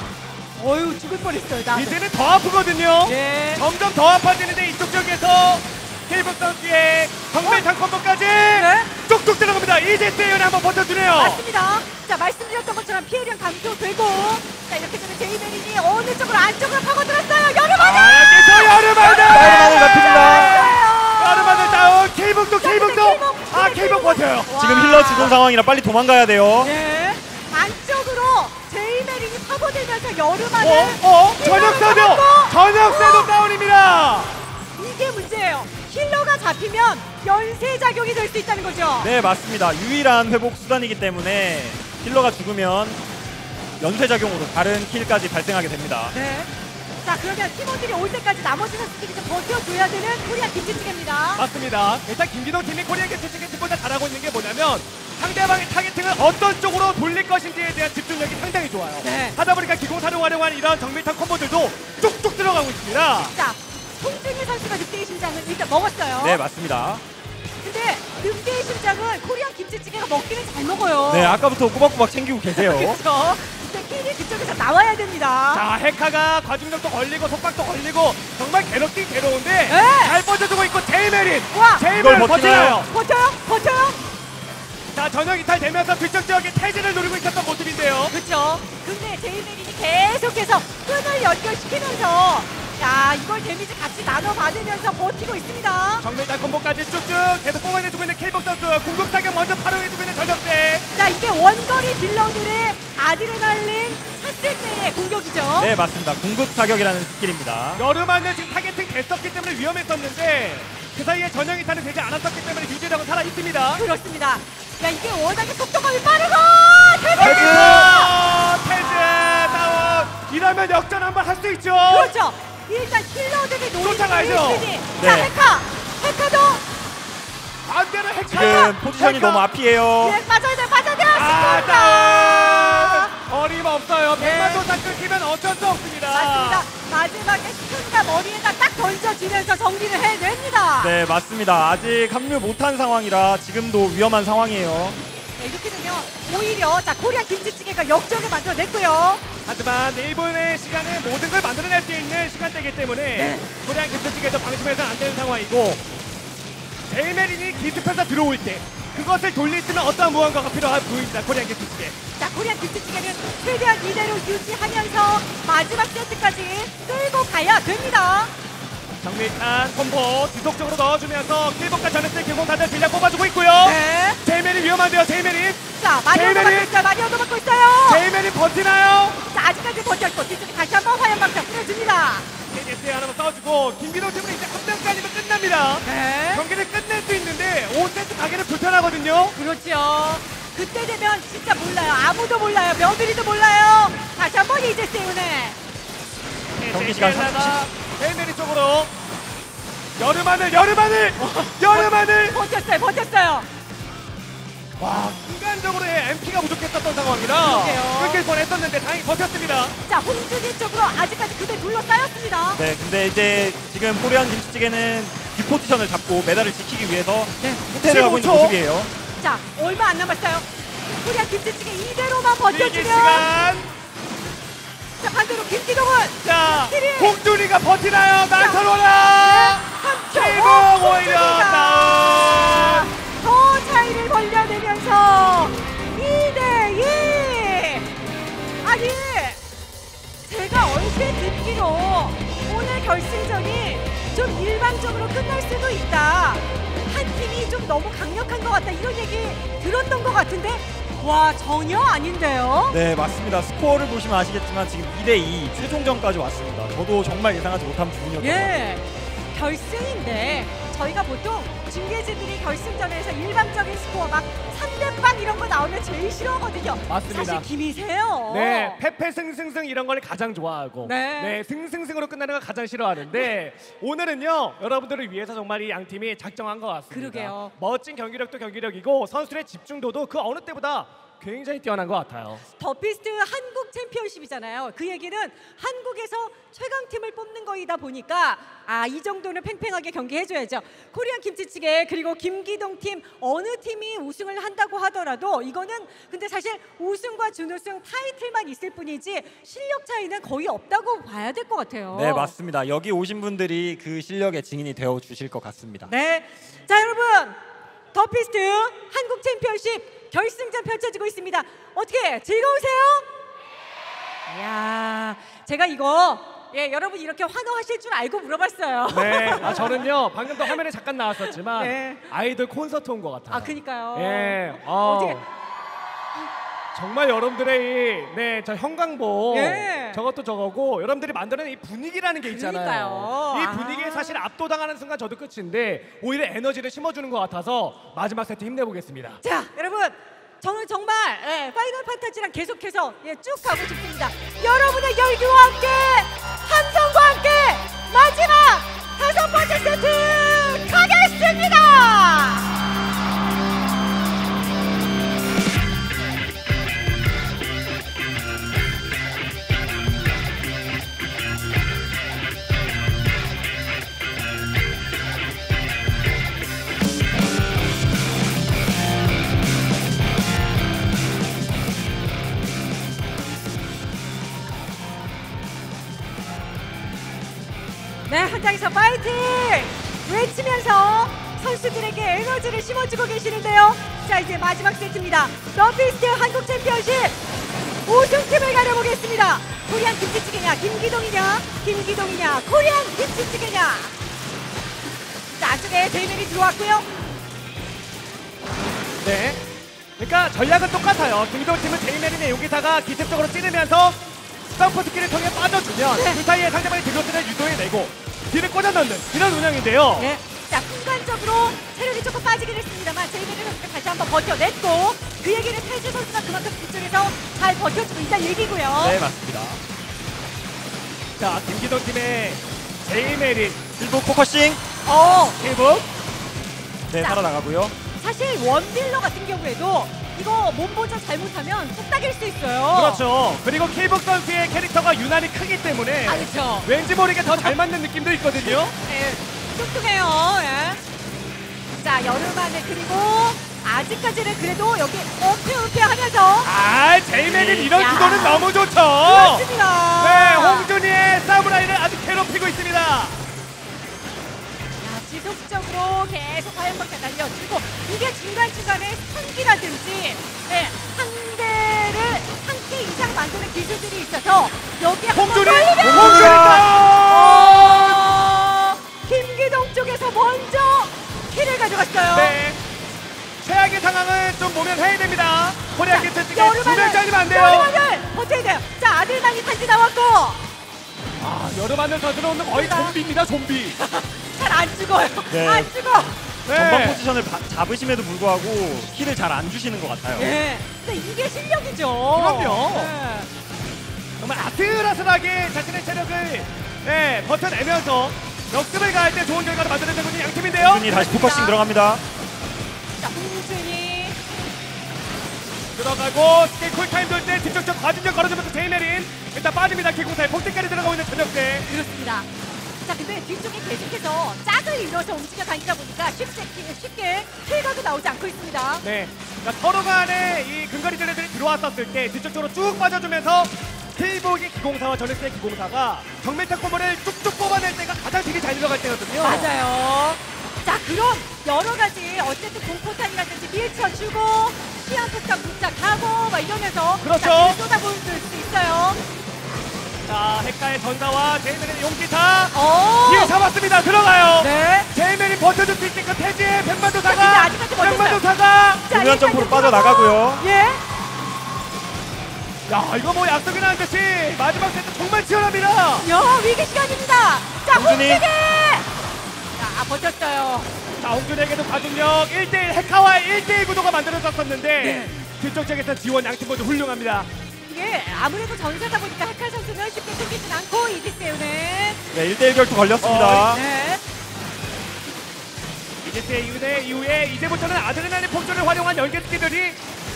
어유 죽을 뻔했어요. 나. 이제는 더 아프거든요. 네. 점점 더 아파지는데 이쪽 쪽에서 킬북 선수의 정밀 상권부까지 네. 뚝뚝 들어갑니다. 이제 세연이 한번 버텨주네요. 맞습니다. 자, 말씀드렸던 것처럼 피해량 감소되고 자, 이렇게 되면 제이메린이 어느 쪽으로 안쪽으로 파고들었어요. 여름하늘! 아, 여기서 여름하늘! 여름하늘 잡힙니다. 여름하늘 다운! K북도! K북, 아, K북 버텨요. 지금 힐러 죽은 상황이라 빨리 도망가야 돼요. 네. 안쪽으로 제이메린이 파고들면서 여름하늘 어? 어? 저녁 세도! 잡았고! 저녁 세도 다운입니다! 이게 문제예요. 힐러가 잡히면 연쇄 작용이 될 수 있다는 거죠. 네, 맞습니다. 유일한 회복 수단이기 때문에 힐러가 죽으면 연쇄 작용으로 다른 킬까지 발생하게 됩니다. 네. 자 그러면 팀원들이 올 때까지 나머지 선수들이 좀 버텨줘야 되는 코리아 김치찌개입니다. 맞습니다. 일단 김기동 팀이 코리안 김치찌개 팀보다 잘하고 있는 게 뭐냐면 상대방의 타겟팅을 어떤 쪽으로 돌릴 것인지에 대한 집중력이 상당히 좋아요. 네. 하다 보니까 기공사를 활용한 이런 정밀탄 콤보들도 뚝뚝 들어가고 있습니다. 자 송중희 선수가 늑대의 심장을 일단 먹었어요. 네, 맞습니다. 근데 늑대의 심장은 코리안 김치찌개가 먹기는 잘 먹어요. 네, 아까부터 꼬박꼬박 챙기고 계세요. [LAUGHS] 그렇죠. 근데 킬이 그쪽에서 나와야 됩니다. 자, 헤카가 과중력도 걸리고 속박도 걸리고 정말 괴롭긴 괴로운데 네. 잘 뻗어주고 있고 제이메린 와. 제이메린 버티나요? 버티나요? 버텨요? 버텨요? 자, 전역 이탈되면서 뒤쪽 지역에 태진을 노리고 있었던 모습인데요. 그렇죠. 근데 제이메린이 계속해서 끈을 연결시키면서 자 이걸 데미지 같이 나눠 받으면서 버티고 있습니다. 정밀탄 콤보까지 쭉쭉 계속 뽑아내주고 있는 K복 선수 궁극 타격 먼저 활용해주고 있는 전역대 자 이게 원거리 딜러들의 아드레날린 찼을 때의 공격이죠. 네, 맞습니다. 궁극 타격이라는 스킬입니다. 여름하늘 지금 타겟팅 됐었기 때문에 위험했었는데 그 사이에 전열 이탈이 되지 않았었기 때문에 유지력은 살아 있습니다. 그렇습니다. 야 이게 워낙에 속도감이 빠르고 태즈 다운 이러면 역전 한번 할 수 있죠. 그렇죠. 일단 킬러들이 노리는 쫓아가야죠. 있으니 자 네. 헤카 헤카도 반대로 핵 지금 포지션이 너무 앞이에요. 예 빠져야 돼 빠져야 돼 아. 다운 어림없어요. 네. 백만 도사 끊기면 어쩔 수 없습니다. 맞습니다. 마지막에 스푼과 머리에다 딱 던져지면서 정리를 해냅니다. 네, 맞습니다. 아직 합류 못한 상황이라 지금도 위험한 상황이에요. 네, 이렇게 되면 오히려 자 코리아 김치찌개가 역전을 만들어냈고요. 하지만 1분의 시간에 모든 걸 만들어낼 수 있는 시간대이기 때문에 네. 코리안 김치찌개에서 방심해서는 안 되는 상황이고 제이메린이 기습해서 들어올 때 그것을 돌릴 때는 어떠한 무언가가 필요해 보입니다. 코리안 김치찌개. 자 코리아 김치찌개는 최대한 이대로 유지하면서 마지막 세트까지 끌고 가야 됩니다. 정밀탄 콤보 지속적으로 넣어주면서 킬복까지 전했을 기본 다들 빌려 뽑아주고 있고요. 네. 제이메린 위험한데요, 제이메린. 자, 많이 얻어받고 있어요. 마리오도 받고 있어요. 제이맨이 버티나요? 자, 아직까지 버텨있고 뒤쪽에 다시 한번 화염방패 뿌려줍니다. KDS에 하나만 싸워주고 김기동 팀은 이제 한 명까지면 끝납니다. 네. 경기를 끝낼 수 있는데 5세트 가기는 불편하거든요. 그렇죠. 그때 되면 진짜 몰라요. 아무도 몰라요. 며느리도 몰라요. 다시 한번 이제 세우네. 경기 시간 30. 에메리 쪽으로. 여름하늘 여름하늘! 여름하늘! 버텼어요 버텼어요. 와 순간적으로 예, MP가 부족했었던 상황입니다. 그렇게 전했었는데 다행히 버텼습니다. 자 홍준희 쪽으로 아직까지 그대 둘러싸였습니다. 네, 근데 이제 지금 코리안 김치찌개는 뒷포지션을 잡고 메달을 지키기 위해서 네, 후퇴를 하고 있는 모습이에요. 자 얼마 안 남았어요. 코리아 김치찌개 이대로만 버텨주면 시간. 자 반대로 김기동은 자. 공준이가 버티나요? 나서로라! 한쪽 기복 오히려 다운! 더 차이를 벌려내면서 2대2 아니 제가 얼핏 듣기로 오늘 결승전이 좀 일방적으로 끝날 수도 있다. 한 팀이 좀 너무 강력한 것 같다. 이런 얘기 들었던 것 같은데 와 전혀 아닌데요 네, 맞습니다. 스코어를 보시면 아시겠지만 지금 2대2 최종전까지 왔습니다. 저도 정말 예상하지 못한 부분이었던. 예 결승인데 저희가 보통 중계진들이 결승전에서 일방적인 스코어 막 3대 빵 이런 거 나오면 제일 싫어하거든요 맞습니다. 사실 김이세요 네, 패패 승승승 이런 걸 가장 좋아하고 네. 승승승으로 끝나는 걸 가장 싫어하는데 오늘은요 여러분들을 위해서 정말 이 양 팀이 작정한 것 같습니다. 그러게요. 멋진 경기력도 경기력이고 선수들의 집중도도 그 어느 때보다 굉장히 뛰어난 것 같아요. 더피스트 한국 챔피언십이잖아요. 그 얘기는 한국에서 최강팀을 뽑는 거이다 보니까 아 이 정도는 팽팽하게 경기해줘야죠. 코리안 김치찌개 그리고 김기동 팀 어느 팀이 우승을 한다고 하더라도 이거는 근데 사실 우승과 준우승 타이틀만 있을 뿐이지 실력 차이는 거의 없다고 봐야 될 것 같아요. 네, 맞습니다. 여기 오신 분들이 그 실력의 증인이 되어 주실 것 같습니다. 네. 자 여러분 더피스트 한국 챔피언십 결승전 펼쳐지고 있습니다. 어떻게 즐거우세요? 이야 제가 이거 예 여러분 이렇게 환호하실 줄 알고 물어봤어요. 네, [LAUGHS] 아, 저는요 방금도 화면에 잠깐 나왔었지만 네. 아이돌 콘서트 온 것 같아요. 아 그니까요. 예, 어, 어떻게 정말 여러분들의 이네저 형광봉 예. 저것도 저거고 여러분들이 만드는 이 분위기라는 게 있잖아요. 그러니까요. 이 아. 분위기에 사실 압도당하는 순간 저도 끝인데 오히려 에너지를 심어주는 것 같아서 마지막 세트 힘내보겠습니다. 자 여러분 저는 정말 예, 파이널 판타지랑 계속해서 예, 쭉 가고 싶습니다. 여러분의 열기와 함께 함성과 함께 마지막 다섯 번째 세트 가겠습니다. 선수들에게 에너지를 심어주고 계시는데요. 자, 이제 마지막 세트입니다. 더피스트 한국 챔피언십 우승팀을 가려보겠습니다. 코리안 김치찌개냐, 김기동이냐, 김기동이냐, 코리안 김치찌개냐. 자, 안쪽에 제이메린이 들어왔고요. 네. 그러니까 전략은 똑같아요. 김기동 팀은 제이메린의 용기사가 기습적으로 찌르면서 서포트키를 통해 빠져주면 네. 그 사이에 상대방의 드로스를 유도해내고 딜을 꽂아 넣는 이런 운영인데요. 네. 자, 순간적으로 체력이 조금 빠지긴 했습니다만 제이메린 선수가 다시 한번 버텨냈고 그 얘기는 태주 선수가 그만큼 뒤쪽에서 잘 버텨주고 있다는 얘기고요. 네, 맞습니다. 자, 김기동 팀의 제이메린 일부 포커싱. 어, 킬복 네, 자. 살아나가고요. 사실 원딜러 같은 경우에도 이거 콤보 잘못하면 뚝딱일 수 있어요. 그렇죠. 그리고 킬복 선수의 캐릭터가 유난히 크기 때문에 아, 그렇죠. 왠지 모르게 더 잘 맞는 느낌도 있거든요. 네, 뚱뚱해요. 예. 자, 여름 안에 그리고 아직까지는 그래도 여기 어깨어깨하면서 아, 제이메린 이런 야. 구도는 너무 좋죠. 그렇습니다. 네, 홍준이의 사무라이를 아주 괴롭히고 있습니다. 야, 지속적으로 계속 화염박자 날려주고 이게 중간중간에 상기라든지 네, 상대를 한개 이상 만드는 기술들이 있어서 여기에 홍준이, 홍준이 가져갔어요. 네. 최악의 상황은 좀 모면해야 됩니다. 코리아 측에 여름안을 두명 잘리면 안 돼요. 여름안을 버텨야 돼요. 자, 아들만이 단지 나왔고 아, 여름하늘 선수는 거의 좀비입니다, 좀비. [LAUGHS] 잘 안 죽어요. 네. 안 죽어. 네. 전방 포지션을 바- 잡으심에도 불구하고 힐을 잘안 주시는 것 같아요. 예. 근데 이게 실력이죠. 그럼요. 네. 정말 아슬아슬하게 자신의 체력을 네, 버텨내면서 역습을 가할 때 좋은 결과를 만들어내고 있는 양팀인데요. 홍준이 다시 포커싱 들어갑니다. 자, 홍준이 들어가고 스킬 쿨타임 돌때 뒤쪽쪽 과진력 걸어주면서 제이메린 일단 빠집니다. 기공사에 폭딜까지 들어가고 있는 전역대. 그렇습니다. 자, 근데 뒤쪽에 계속해서 짝을 이뤄서 움직여 다니다 보니까 쉽게 쉽게 킬각이 나오지 않고 있습니다. 네. 그러니까 서로 간에 이 근거리 전례들이 들어왔었을 때 뒤쪽쪽으로 쭉 빠져주면서 케이복의 기공사와 전역대의 기공사가 정밀 탁구물을 쭉쭉 뽑아낼 때가 가장 딜이 잘 들어갈 때거든요. 맞아요. 자, 그럼 여러 가지 어쨌든 공포탄이라든지 밀쳐 주고 시한 폭탄 부착하고 막 이러면서 그렇죠. 자, 쏟아부을 수 있어요. 자, 핵가의 전사와 제이메린의 용기사. 어. 뒤에 잡았습니다. 들어가요. 네. 제이맨이 버텨줄 수 있게끔 태지의 근데 백만도사가. 백만도사가 일단 점프로 빠져나가고요. 예. 야 이거 뭐 약속이라는 듯이 마지막 세트 정말 치열합니다. 야, 위기 시간입니다. 자, 홍준이. 홍준이. 자, 버텼어요. 자 홍준에게도 가중력 1대1 헤카와의 1대1 구도가 만들어졌었는데 네. 뒤쪽 쪽에서 지원 양팀 모두 훌륭합니다. 이게 아무래도 전사다 보니까 헷갈 선수는 쉽게 생기진 않고 이디세우는 네, 1대1 결투 걸렸습니다. 어, 네. 이제스의 이후에, 이후에 이제부터는 아드레날린 폭주를 활용한 연계 스킬들이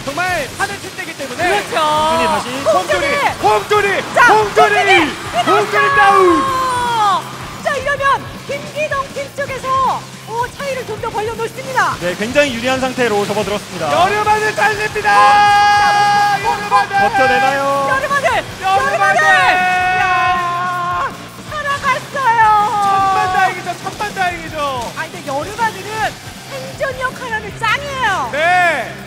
정말 칠 때기 때문에 그렇죠. 다시 홍준이 자, 홍준이 홍준이 다운. 어! 자 이러면 김기동 팀 쪽에서 어, 차이를 좀 더 벌려놓습니다. 네, 굉장히 유리한 상태로 접어들었습니다. 여름하늘 달립니다. 여름하늘 버텨내나요? 여름아들, 여름아들! 여름아들, 야, 살아갔어요. 천만다행이죠. 천만다행이죠. 아 근데 여름아들은 생존력 하나는 짱이에요. 네.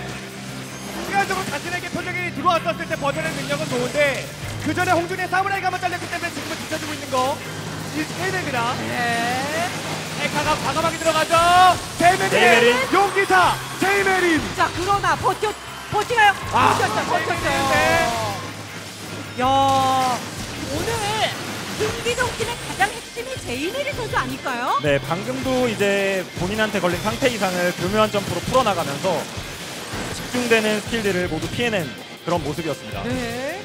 순간적으로 자신에게 표적이 들어왔었을 때 버텨낸 능력은 좋은데 그 전에 홍준의 사무라이가 한번 잘렸기 때문에 지금은 뒤쳐지고 있는 거 이해야 됩니다. 네. 에카가 과감하게 들어가죠. 제이메린 제이메린. 용기사 제이메린. 자 그러나 버텨 버티나요? 아, 버텼어요, 버텼어요. 네. 야 오늘 김기동 팀의 가장 핵심이 제이메리 선수 아닐까요? 네, 방금도 이제 본인한테 걸린 상태 이상을 교묘한 점프로 풀어나가면서 집중되는 스킬들을 모두 피해낸 그런 모습이었습니다. 네.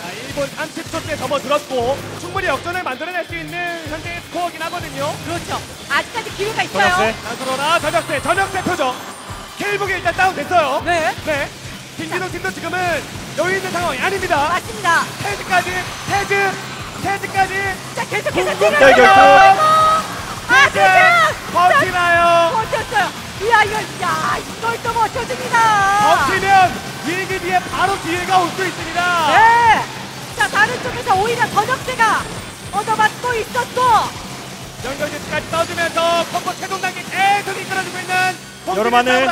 자, 1분 30초째 접어들었고 충분히 역전을 만들어낼 수 있는 현재의 스코어긴 하거든요. 그렇죠. 아직까지 기회가 있어요. 전역세 전역세, 전역세 표정. 킬북이 일단 다운됐어요. 네. 네. 김진호 팀도 지금은 여유 있는 상황이 아닙니다. 맞습니다. 테즈까지, 테즈, 테즈까지. 자, 계속해서 궁극 때려요. 결투. 아, 테즈 진짜. 버티나요? 버텼어요. 이야, 이거, 야, 이걸 또 버텨줍니다. 버티면 위기 뒤에 바로 기회가 올 수 있습니다. 네. 자, 다른 쪽에서 오히려 전역세가 얻어맞고 있었고. 연결지까지 떠주면서 컴보 최종 단계 계속 이끌어주고 있는 여름하늘.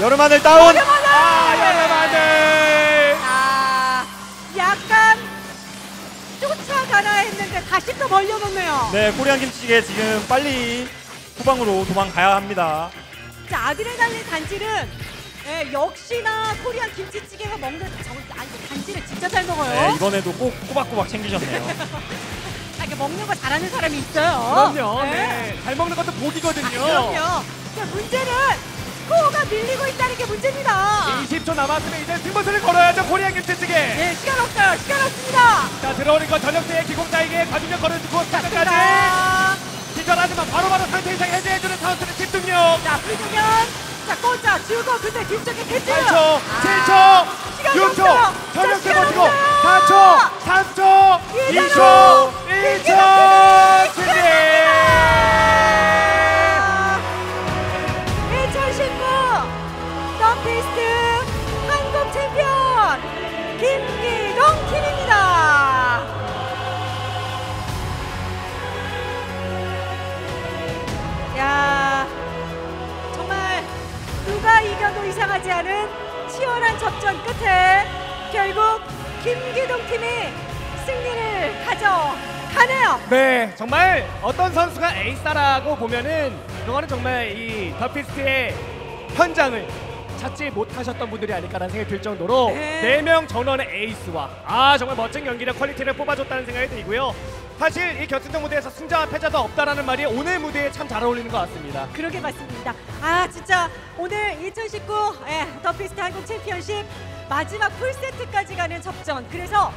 여름하늘 다운. 아, 여름하늘. 아, 약간 쫓아가나 했는데 다시 또 벌려놓네요. 네, 코리안 김치찌개 지금 빨리 후방으로 도망가야 합니다. 자, 아드레날린 단지는 예, 역시나 코리안 김치찌개가 먹는 저, 아니, 단지를 진짜 잘 먹어요. 네, 이번에도 꼭 꼬박꼬박 챙기셨네요. [LAUGHS] 아, 이게 먹는 거 잘하는 사람이 있어요. 그럼요. 네. 네. 잘 먹는 것도 복이거든요. 아, 그럼요. 자, 문제는 스코어가 밀리고 있다는 게 문제입니다. 20초 남았으면 이제 승부수를 걸어야죠. 코리아 김치찌개. 예, 시간 없어요. 시간 없습니다. 자, 들어오는 건 전역대의 기공사에게 과중력 걸어주고 스타트까지. 자, 기절하지만 바로바로 상태 이상 해제해주는 카운트의 집중력. 자, 불중현. 자, 꽂자, 지우고, 근데 뒤쪽에 캐치. 8초, 아, 7초, 시간이 6초, 없어요. 자, 전역대 시간 버티고 없어요. 4초, 3초, 이대로. 2초, 1초, 진리. 2019 이상하지 않은 치열한 접전 끝에 결국 김기동 팀이 승리를 가져가네요. 네, 정말 어떤 선수가 에이스다라고 보면은 그거는 정말 이 더피스트의 현장을 찾지 못하셨던 분들이 아닐까라는 생각이 들 정도로 네. 네명 전원의 에이스와 아 정말 멋진 경기력 퀄리티를 뽑아줬다는 생각이 들고요. 사실 이 결승전 무대에서 승자와 패자도 없다라는 말이 오늘 무대에 참 잘 어울리는 것 같습니다. 그러게 맞습니다. 아 진짜 오늘 2019 예, 더피스트 한국 챔피언십 마지막 풀세트까지 가는 접전. 그래서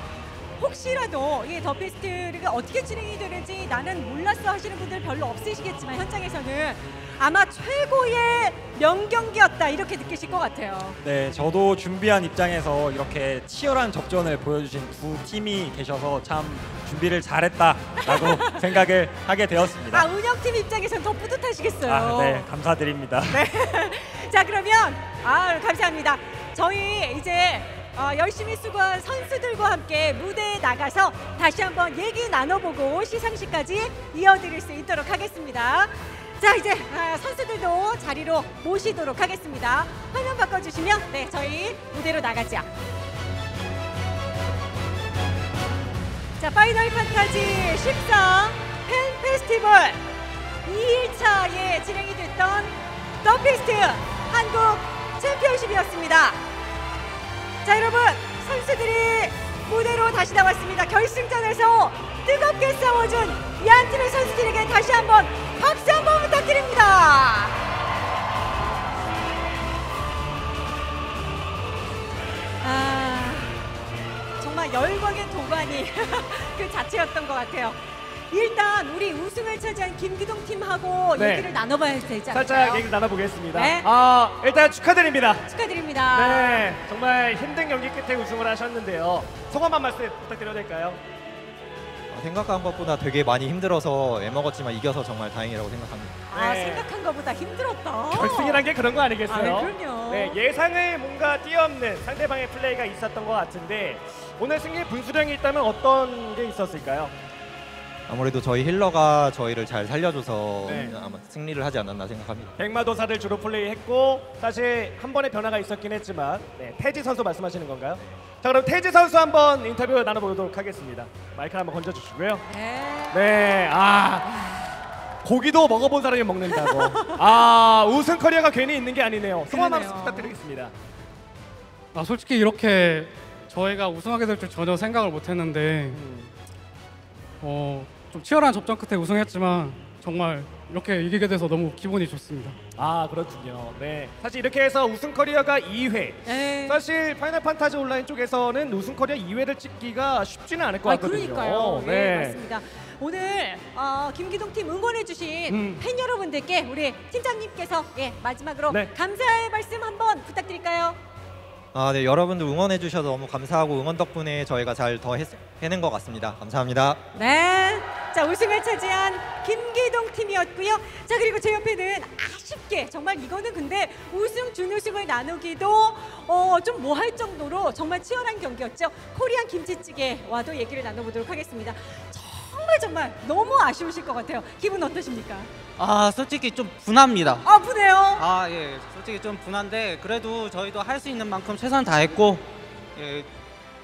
혹시라도 이 더피스트가 어떻게 진행이 되는지 나는 몰랐어 하시는 분들 별로 없으시겠지만 현장에서는 아마 최고의 명경기였다 이렇게 느끼실 것 같아요. 네, 저도 준비한 입장에서 이렇게 치열한 접전을 보여주신 두 팀이 계셔서 참 준비를 잘했다라고 [LAUGHS] 생각을 하게 되었습니다. 아 운영팀 입장에서는 더 뿌듯하시겠어요. 아, 네, 감사드립니다. [LAUGHS] 자 그러면 아 감사합니다. 저희 이제 어, 열심히 수고한 선수들과 함께 무대에 나가서 다시 한번 얘기 나눠보고 시상식까지 이어드릴 수 있도록 하겠습니다. 자 이제 아, 선수들도 자리로 모시도록 하겠습니다. 화면 바꿔주시면 네 저희 무대로 나가자. 자 파이널 판타지 14팬 페스티벌 2일차에 진행이 됐던 더 피스트 한국 챔피언십이었습니다. 자 여러분 선수들이 무대로 다시 나왔습니다. 결승전에서 뜨겁게 싸워준 이한 팀의 선수들에게 다시 한번 박수 한번 부탁드립니다. 아 정말 열광의 도가니 [LAUGHS] 그 자체였던 것 같아요. 일단 우리 우승을 차지한 김기동 팀하고 네. 얘기를 나눠봐야 되지 않을까요? 살짝 얘기를 나눠보겠습니다. 네. 아 일단 축하드립니다. 축하드립니다. 네, 정말 힘든 경기 끝에 우승을 하셨는데요. 소감 한 말씀 부탁드려도 될까요? 어, 생각한 것보다 되게 많이 힘들어서 애먹었지만 이겨서 정말 다행이라고 생각합니다. 아 네. 생각한 것보다 힘들었다. 결승이란 게 그런 거 아니겠어요? 아, 그럼요. 네, 예상을 뭔가 뛰어넘는 상대방의 플레이가 있었던 것 같은데 오늘 승리 분수령이 있다면 어떤 게 있었을까요? 아무래도 저희 힐러가 저희를 잘 살려줘서 네. 아마 승리를 하지 않았나 생각합니다. 백마도사를 주로 플레이했고 사실 한 번의 변화가 있었긴 했지만 네, 태지 선수 말씀하시는 건가요? 자 그럼 태지 선수 한번 인터뷰 나눠보도록 하겠습니다. 마이크 한번 건져주시고요. 네. 네, 아 고기도 먹어본 사람이 먹는다고. 아 우승 커리어가 괜히 있는 게 아니네요. 소감 한 그러네요. 말씀 부탁드리겠습니다. 아 솔직히 이렇게 저희가 우승하게 될 줄 전혀 생각을 못했는데 어, 좀 치열한 접전 끝에 우승했지만 정말 이렇게 이기게 돼서 너무 기분이 좋습니다. 아 그렇군요. 네. 사실 이렇게 해서 우승 커리어가 2회. 네. 사실 파이널 판타지 온라인 쪽에서는 우승 커리어 2회를 찍기가 쉽지는 않을 것 아, 같거든요. 그러니까요. 네, 맞습니다. 오늘 어, 김기동 팀 응원해주신 음. 팬 여러분들께 우리 팀장님께서 예, 마지막으로 네. 감사의 말씀 한번 부탁드릴까요? 아, 네, 여러분들 응원해 주셔서 너무 감사하고 응원 덕분에 저희가 잘 더 해낸 것 같습니다. 감사합니다. 네. 자, 우승을 차지한 김기동 팀이었고요. 자, 그리고 제 옆에는 아쉽게 정말 이거는 근데 우승 준우승을 나누기도 어, 좀 뭐 할 정도로 정말 치열한 경기였죠. 코리안 김치찌개와도 얘기를 나눠보도록 하겠습니다. 정말 정말 너무 아쉬우실 것 같아요. 기분 어떠십니까? 아 솔직히 좀 분합니다. 아프네요. 아 예, 솔직히 좀 분한데 그래도 저희도 할 수 있는 만큼 최선 다했고 예,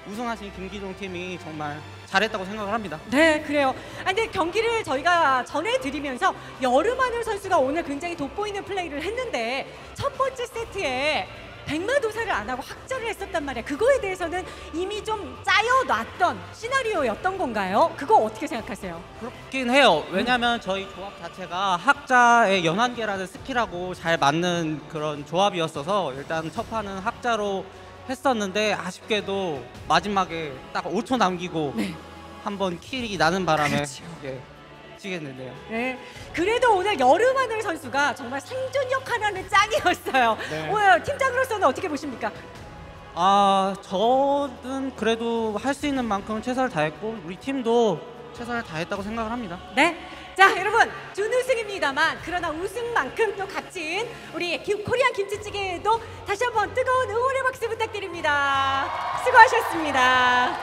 우승하신 김기동 팀이 정말 잘했다고 생각을 합니다. 네, 그래요. 아, 근데 경기를 저희가 전해드리면서 여름하늘 선수가 오늘 굉장히 돋보이는 플레이를 했는데 첫 번째 세트에 백마도사를 안 하고 학자를 했었단 말이야. 그거에 대해서는 이미 좀 짜여놨던 시나리오였던 건가요? 그거 어떻게 생각하세요? 그렇긴 해요. 왜냐하면 저희 조합 자체가 학자의 연한계라는 스킬하고 잘 맞는 그런 조합이었어서 일단 첫 판은 학자로 했었는데 아쉽게도 마지막에 딱 5초 남기고 네. 한번 킬이 나는 바람에 그렇죠. 예, 지겠는데요. 네. 그래도 오늘 여름하늘 선수가 정말 생존력 하나는 짱이었어요. 네. 오늘 팀장으로서는 어떻게 보십니까? 아 저는 그래도 할 수 있는 만큼 최선을 다했고 우리 팀도 최선을 다했다고 생각을 합니다. 네. 자, 여러분, 준우승입니다만 그러나 우승만큼 또 값진 우리 기- 코리안 김치찌개에도 다시 한번 뜨거운 응원의 박수 부탁드립니다. 수고하셨습니다.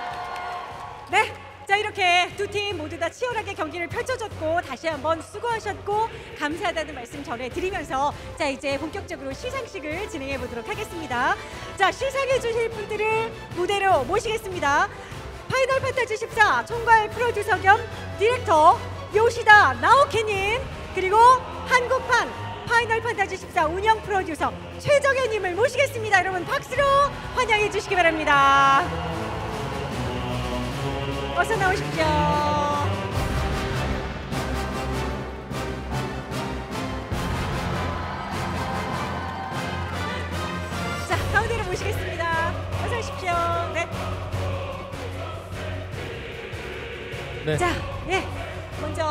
네. 자, 이렇게 두 팀 모두 다 치열하게 경기를 펼쳐줬고 다시 한번 수고하셨고 감사하다는 말씀 전해드리면서 자, 이제 본격적으로 시상식을 진행해 보도록 하겠습니다. 자, 시상해 주실 분들을 무대로 모시겠습니다. 파이널 판타지 14 총괄 프로듀서 겸 디렉터 요시다 나오케님 그리고 한국판 파이널 판타지 14 운영 프로듀서 최정현님을 모시겠습니다. 여러분 박수로 환영해 주시기 바랍니다. 어서 나오십시오. 자 가운데로 모시겠습니다. 어서 오십시오. 네. 네. 자, 예. 먼저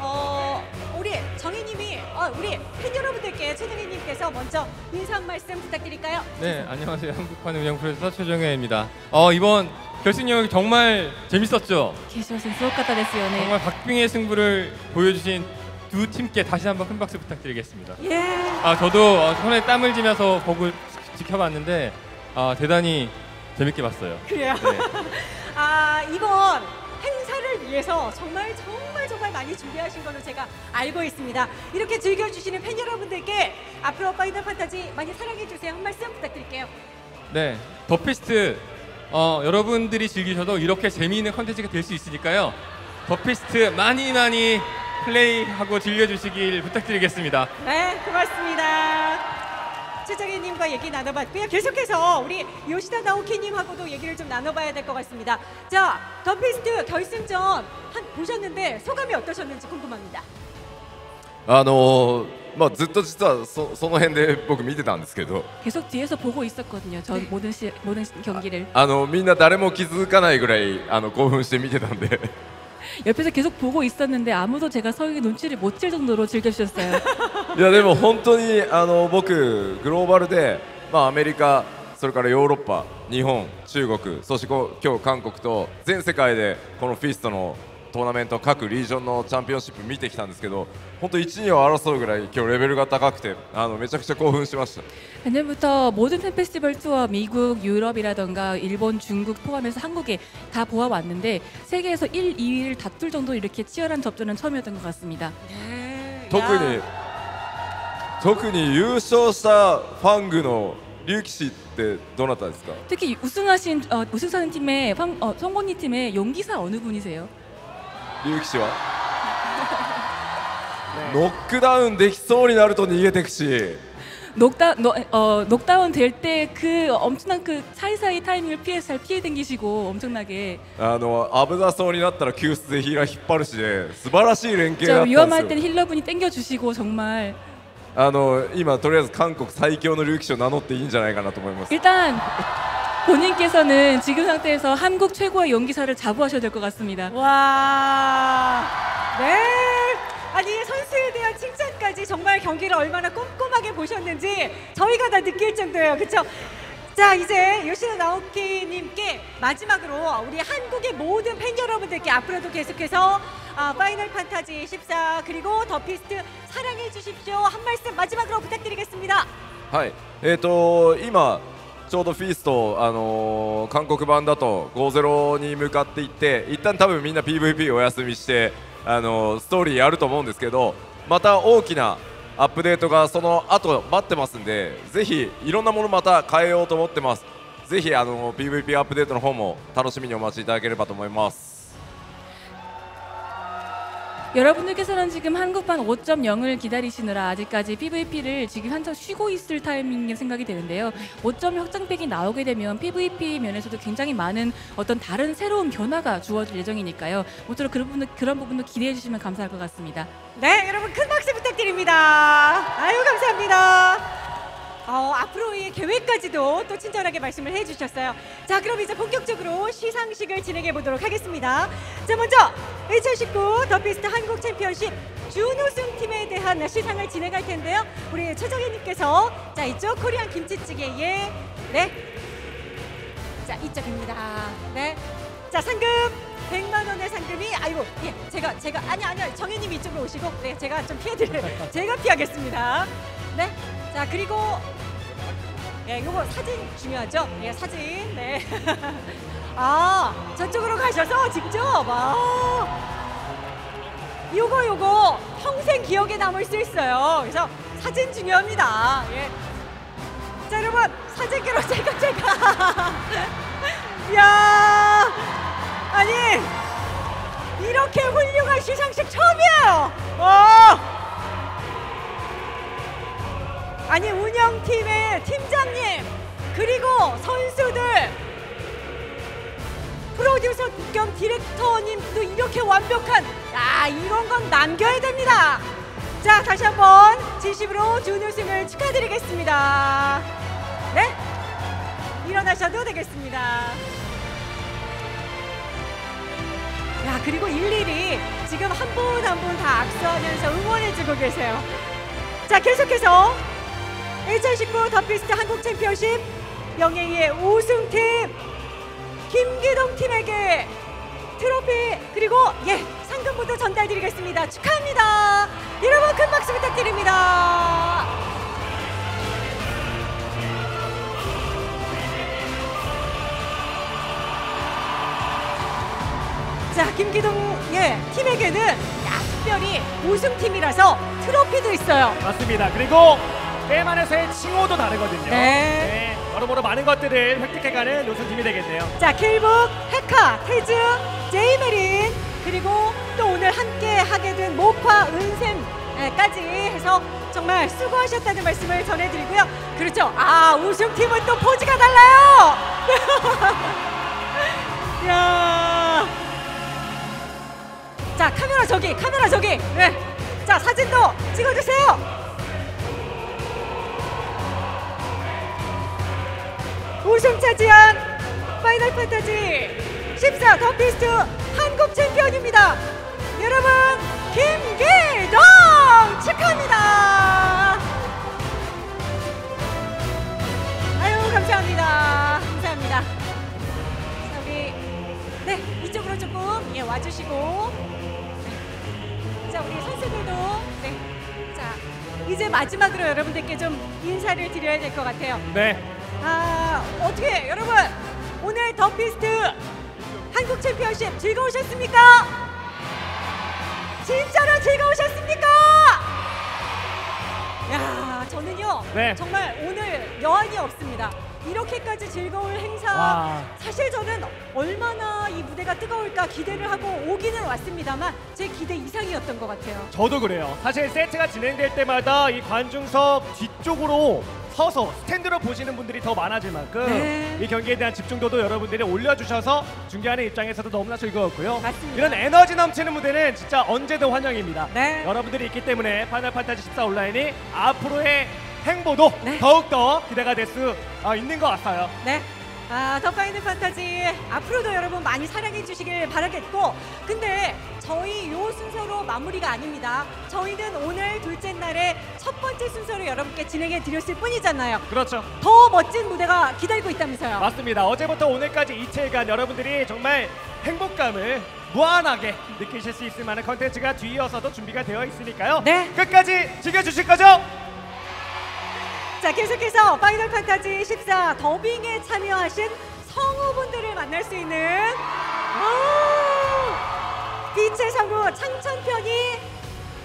어, 우리 정희님이 어, 우리 팬 여러분들께 최정희님께서 먼저 인사 한 말씀 부탁드릴까요? 네, 안녕하세요. 한국판 운영 프로듀서 최정현입니다. 어, 이번 결승력이 정말 재밌었죠. 決勝戦すごかったですよね。 정말 박빙의 승부를 보여주신 두 팀께 다시 한번 큰 박수 부탁드리겠습니다. 예. 아, 저도 어, 손에 땀을 쥐면서 보고 지- 지켜봤는데 아, 대단히 재밌게 봤어요. 그래요. 네. [LAUGHS] 아 이번 행사를 위해서 정말 정말 정말 많이 준비하신 걸로 제가 알고 있습니다. 이렇게 즐겨주시는 팬 여러분들께 앞으로 파이널 판타지 많이 사랑해 주세요. 한 말씀 부탁드릴게요. 네, 더피스트 어, 여러분들이 즐기셔도 이렇게 재미있는 컨텐츠가 될 수 있으니까요. 더피스트 많이 많이 플레이하고 즐겨주시길 부탁드리겠습니다. 네, 고맙습니다. 최정희님과 얘기 나눠봤고요. 계속해서 우리 요시다 나오키님하고도 얘기를 좀 나눠봐야 될 것 같습니다. 자, 더피스트 결승전 한 보셨는데 소감이 어떠셨는지 궁금합니다. あのーまあずっと実はそその辺で僕見てたんですけど 계속 뒤에서 보고 있었거든요. 저 모든 시, 모든 경기를 あのみんな誰も気づかないぐらいあの興奮して見てたんで [LAUGHS] 옆에서 계속 보고 있었는데 아무도 제가 서희 눈치를 못 챌 정도로 즐겨주셨어요. いやでも本当にあの僕グローバルで、まあ、アメリカそれからヨーロッパ日本中国そしてこう今日韓国と全世界でこのフィストの トーナメント各リージョンのチャンピオンシップ見てきたんですけど本当1、2を争うぐらい今日レベルが高くてあのめちゃくちゃ興奮しました。 작년부터 모든 팬 페스티벌 투어 미국, 유럽이라던가 일본, 중국 포함해서 한국에 다 보아왔는데 세계에서 1, 2위를 다툴 정도 이렇게 치열한 접전은 처음이었던 것 같습니다. 네. 特に特に優勝したファングの龍騎士ってどなたですか 특히 우승하신 어, 우승하는 팀의 황, 어, 성곤이 팀의 용기사 어느 분이세요? 龍騎士はノックダウンできそうになると逃げてくし 녹다 노, 어, 녹다운 될 때 그 엄청난 그 사이사이 타이밍을 피해서 잘 피해 당기시고 엄청나게 あの危なそうになったら救出でヒーラー引っ張るしね素晴らしい連携 저 だったん 위험할 です 땐 よ 힐러분이 당겨주시고 정말 あの今とりあえず韓国最強の竜騎士を名乗っていいんじゃないかなと思います 일단 본인께서는 지금 상태에서 한국 최고의 연기사를 자부하셔야 될 것 같습니다. 와, 네. 아니 선수에 대한 칭찬까지 정말 경기를 얼마나 꼼꼼하게 보셨는지 저희가 다 느낄 정도예요. 그렇죠? 자 이제 요시노 나오키님께 마지막으로 우리 한국의 모든 팬 여러분들께 앞으로도 계속해서 아, 파이널 판타지 14 그리고 더 피스트 사랑해 주십시오 한 말씀 마지막으로 부탁드리겠습니다. はいえー、と今 ちょうどフィースト、あのー韓国版だと5-0に向かっていって一旦多分みんな PVP お休みして、あのーストーリーやると思うんですけどまた大きなアップデートがその後待ってますんでぜひいろんなものまた変えようと思ってます。ぜひ、あの PVP アップデートの方も楽しみにお待ちいただければと思います。 여러분들께서는 지금 한국판 5.0을 기다리시느라 아직까지 PVP를 지금 한참 쉬고 있을 타이밍이 생각이 되는데요. 5.0 확장팩이 나오게 되면 PVP 면에서도 굉장히 많은 어떤 다른 새로운 변화가 주어질 예정이니까요. 모쪼록 그런 부분 그런 부분도 기대해 주시면 감사할 것 같습니다. 네, 여러분 큰 박수 부탁드립니다. 아유 감사합니다. 어, 앞으로의 계획까지도 또 친절하게 말씀을 해주셨어요. 자, 그럼 이제 본격적으로 시상식을 진행해 보도록 하겠습니다. 자, 먼저 2019 더피스트 한국 챔피언십 준우승 팀에 대한 시상을 진행할 텐데요. 우리 최정희님께서 자 이쪽 코리안 김치찌개의 네, 자 이쪽입니다. 네, 자 상금 100만 원의 상금이 아이고 예 제가 제가 아니 아니요 정혜님 이쪽으로 오시고 네 제가 좀 피해드릴 제가 피하겠습니다. 네, 자 그리고 예 요거 사진 중요하죠? 예 사진 네. [LAUGHS] 아 저쪽으로 가셔서 직접 아. 요거 요거 평생 기억에 남을 수 있어요. 그래서 사진 중요합니다. 예. 자 여러분 사진기로 [LAUGHS] 제가 제가 [LAUGHS] 야 아니 이렇게 훌륭한 시상식 처음이에요. 어. 아니 운영팀의 팀장님 그리고 선수들 프로듀서 겸 디렉터님도 이렇게 완벽한 야 이런 건 남겨야 됩니다. 자 다시 한번 진심으로 준우승을 축하드리겠습니다. 네 일어나셔도 되겠습니다. 야 그리고 일일이 지금 한 분 한 분 다 악수하면서 응원해주고 계세요. 자 계속해서 2019 더피스트 한국 챔피언십 영예의 우승팀 김기동 팀에게 트로피 그리고 예 상금부도 전달드리겠습니다. 축하합니다. 여러분 큰 박수 부탁드립니다. 자 김기동 예 팀에게는 야, 특별히 우승팀이라서 트로피도 있어요. 맞습니다. 그리고 게임안에서의 칭호도 다르거든요. 네. 여러모로 많은 것들을 획득해가는 우승팀이 되겠네요. 자, 킬북, 헤카, 태즈, 제이메린 그리고 또 오늘 함께 하게 된 모파, 은샘까지 해서 정말 수고하셨다는 말씀을 전해드리고요. 그렇죠. 아, 우승팀은 또 포즈가 달라요. [LAUGHS] 야. 자, 카메라 저기, 카메라 저기. 네. 자, 사진도 찍어주세요. 우승 차지한 파이널 판타지 14 더피스트 한국 챔피언입니다. 여러분 김기동 축하합니다. 아유 감사합니다. 감사합니다. 자, 우리 네 이쪽으로 조금 예 와주시고 네. 자 우리 선수들도 네. 자 이제 마지막으로 여러분들께 좀 인사를 드려야 될 것 같아요. 네. 아 어떻게 여러분 오늘 더피스트 한국 챔피언십 즐거우셨습니까? 진짜로 즐거우셨습니까? 야 저는요 네. 정말 오늘 여한이 없습니다. 이렇게까지 즐거운 행사 와. 사실 저는 얼마나 이 무대가 뜨거울까 기대를 하고 오기는 왔습니다만 제 기대 이상이었던 것 같아요. 저도 그래요. 사실 세트가 진행될 때마다 이 관중석 뒤쪽으로 서서 스탠드로 보시는 분들이 더 많아질 만큼 네. 이 경기에 대한 집중도도 여러분들이 올려주셔서 중계하는 입장에서도 너무나 즐거웠고요. 맞습니다. 이런 에너지 넘치는 무대는 진짜 언제든 환영입니다. 네. 여러분들이 있기 때문에 파이널 판타지 14 온라인이 앞으로의 행보도 네. 더욱더 기대가 될 수 있는 것 같아요. 네. 아, 더 파이널 판타지 앞으로도 여러분 많이 사랑해 주시길 바라겠고 근데 저희 요 순서로 마무리가 아닙니다. 저희는 오늘 둘째 날에 첫 번째 순서로 여러분께 진행해 드렸을 뿐이잖아요. 그렇죠. 더 멋진 무대가 기다리고 있다면서요. 맞습니다. 어제부터 오늘까지 이틀간 여러분들이 정말 행복감을 무한하게 느끼실 수 있을 만한 컨텐츠가 뒤이어서도 준비가 되어 있으니까요. 네. 끝까지 즐겨주실 거죠? 자, 계속해서 파이널 판타지 14 더빙에 참여하신 성우분들을 만날 수 있는 오! 빛의 성우 창천편이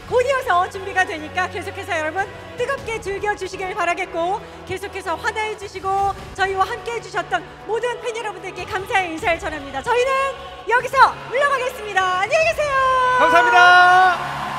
곧이어서 준비가 되니까 계속해서 여러분 뜨겁게 즐겨주시길 바라겠고 계속해서 환호해주시고 저희와 함께 해 주셨던 모든 팬 여러분들께 감사의 인사를 전합니다. 저희는 여기서 물러가겠습니다. 안녕히 계세요. 감사합니다.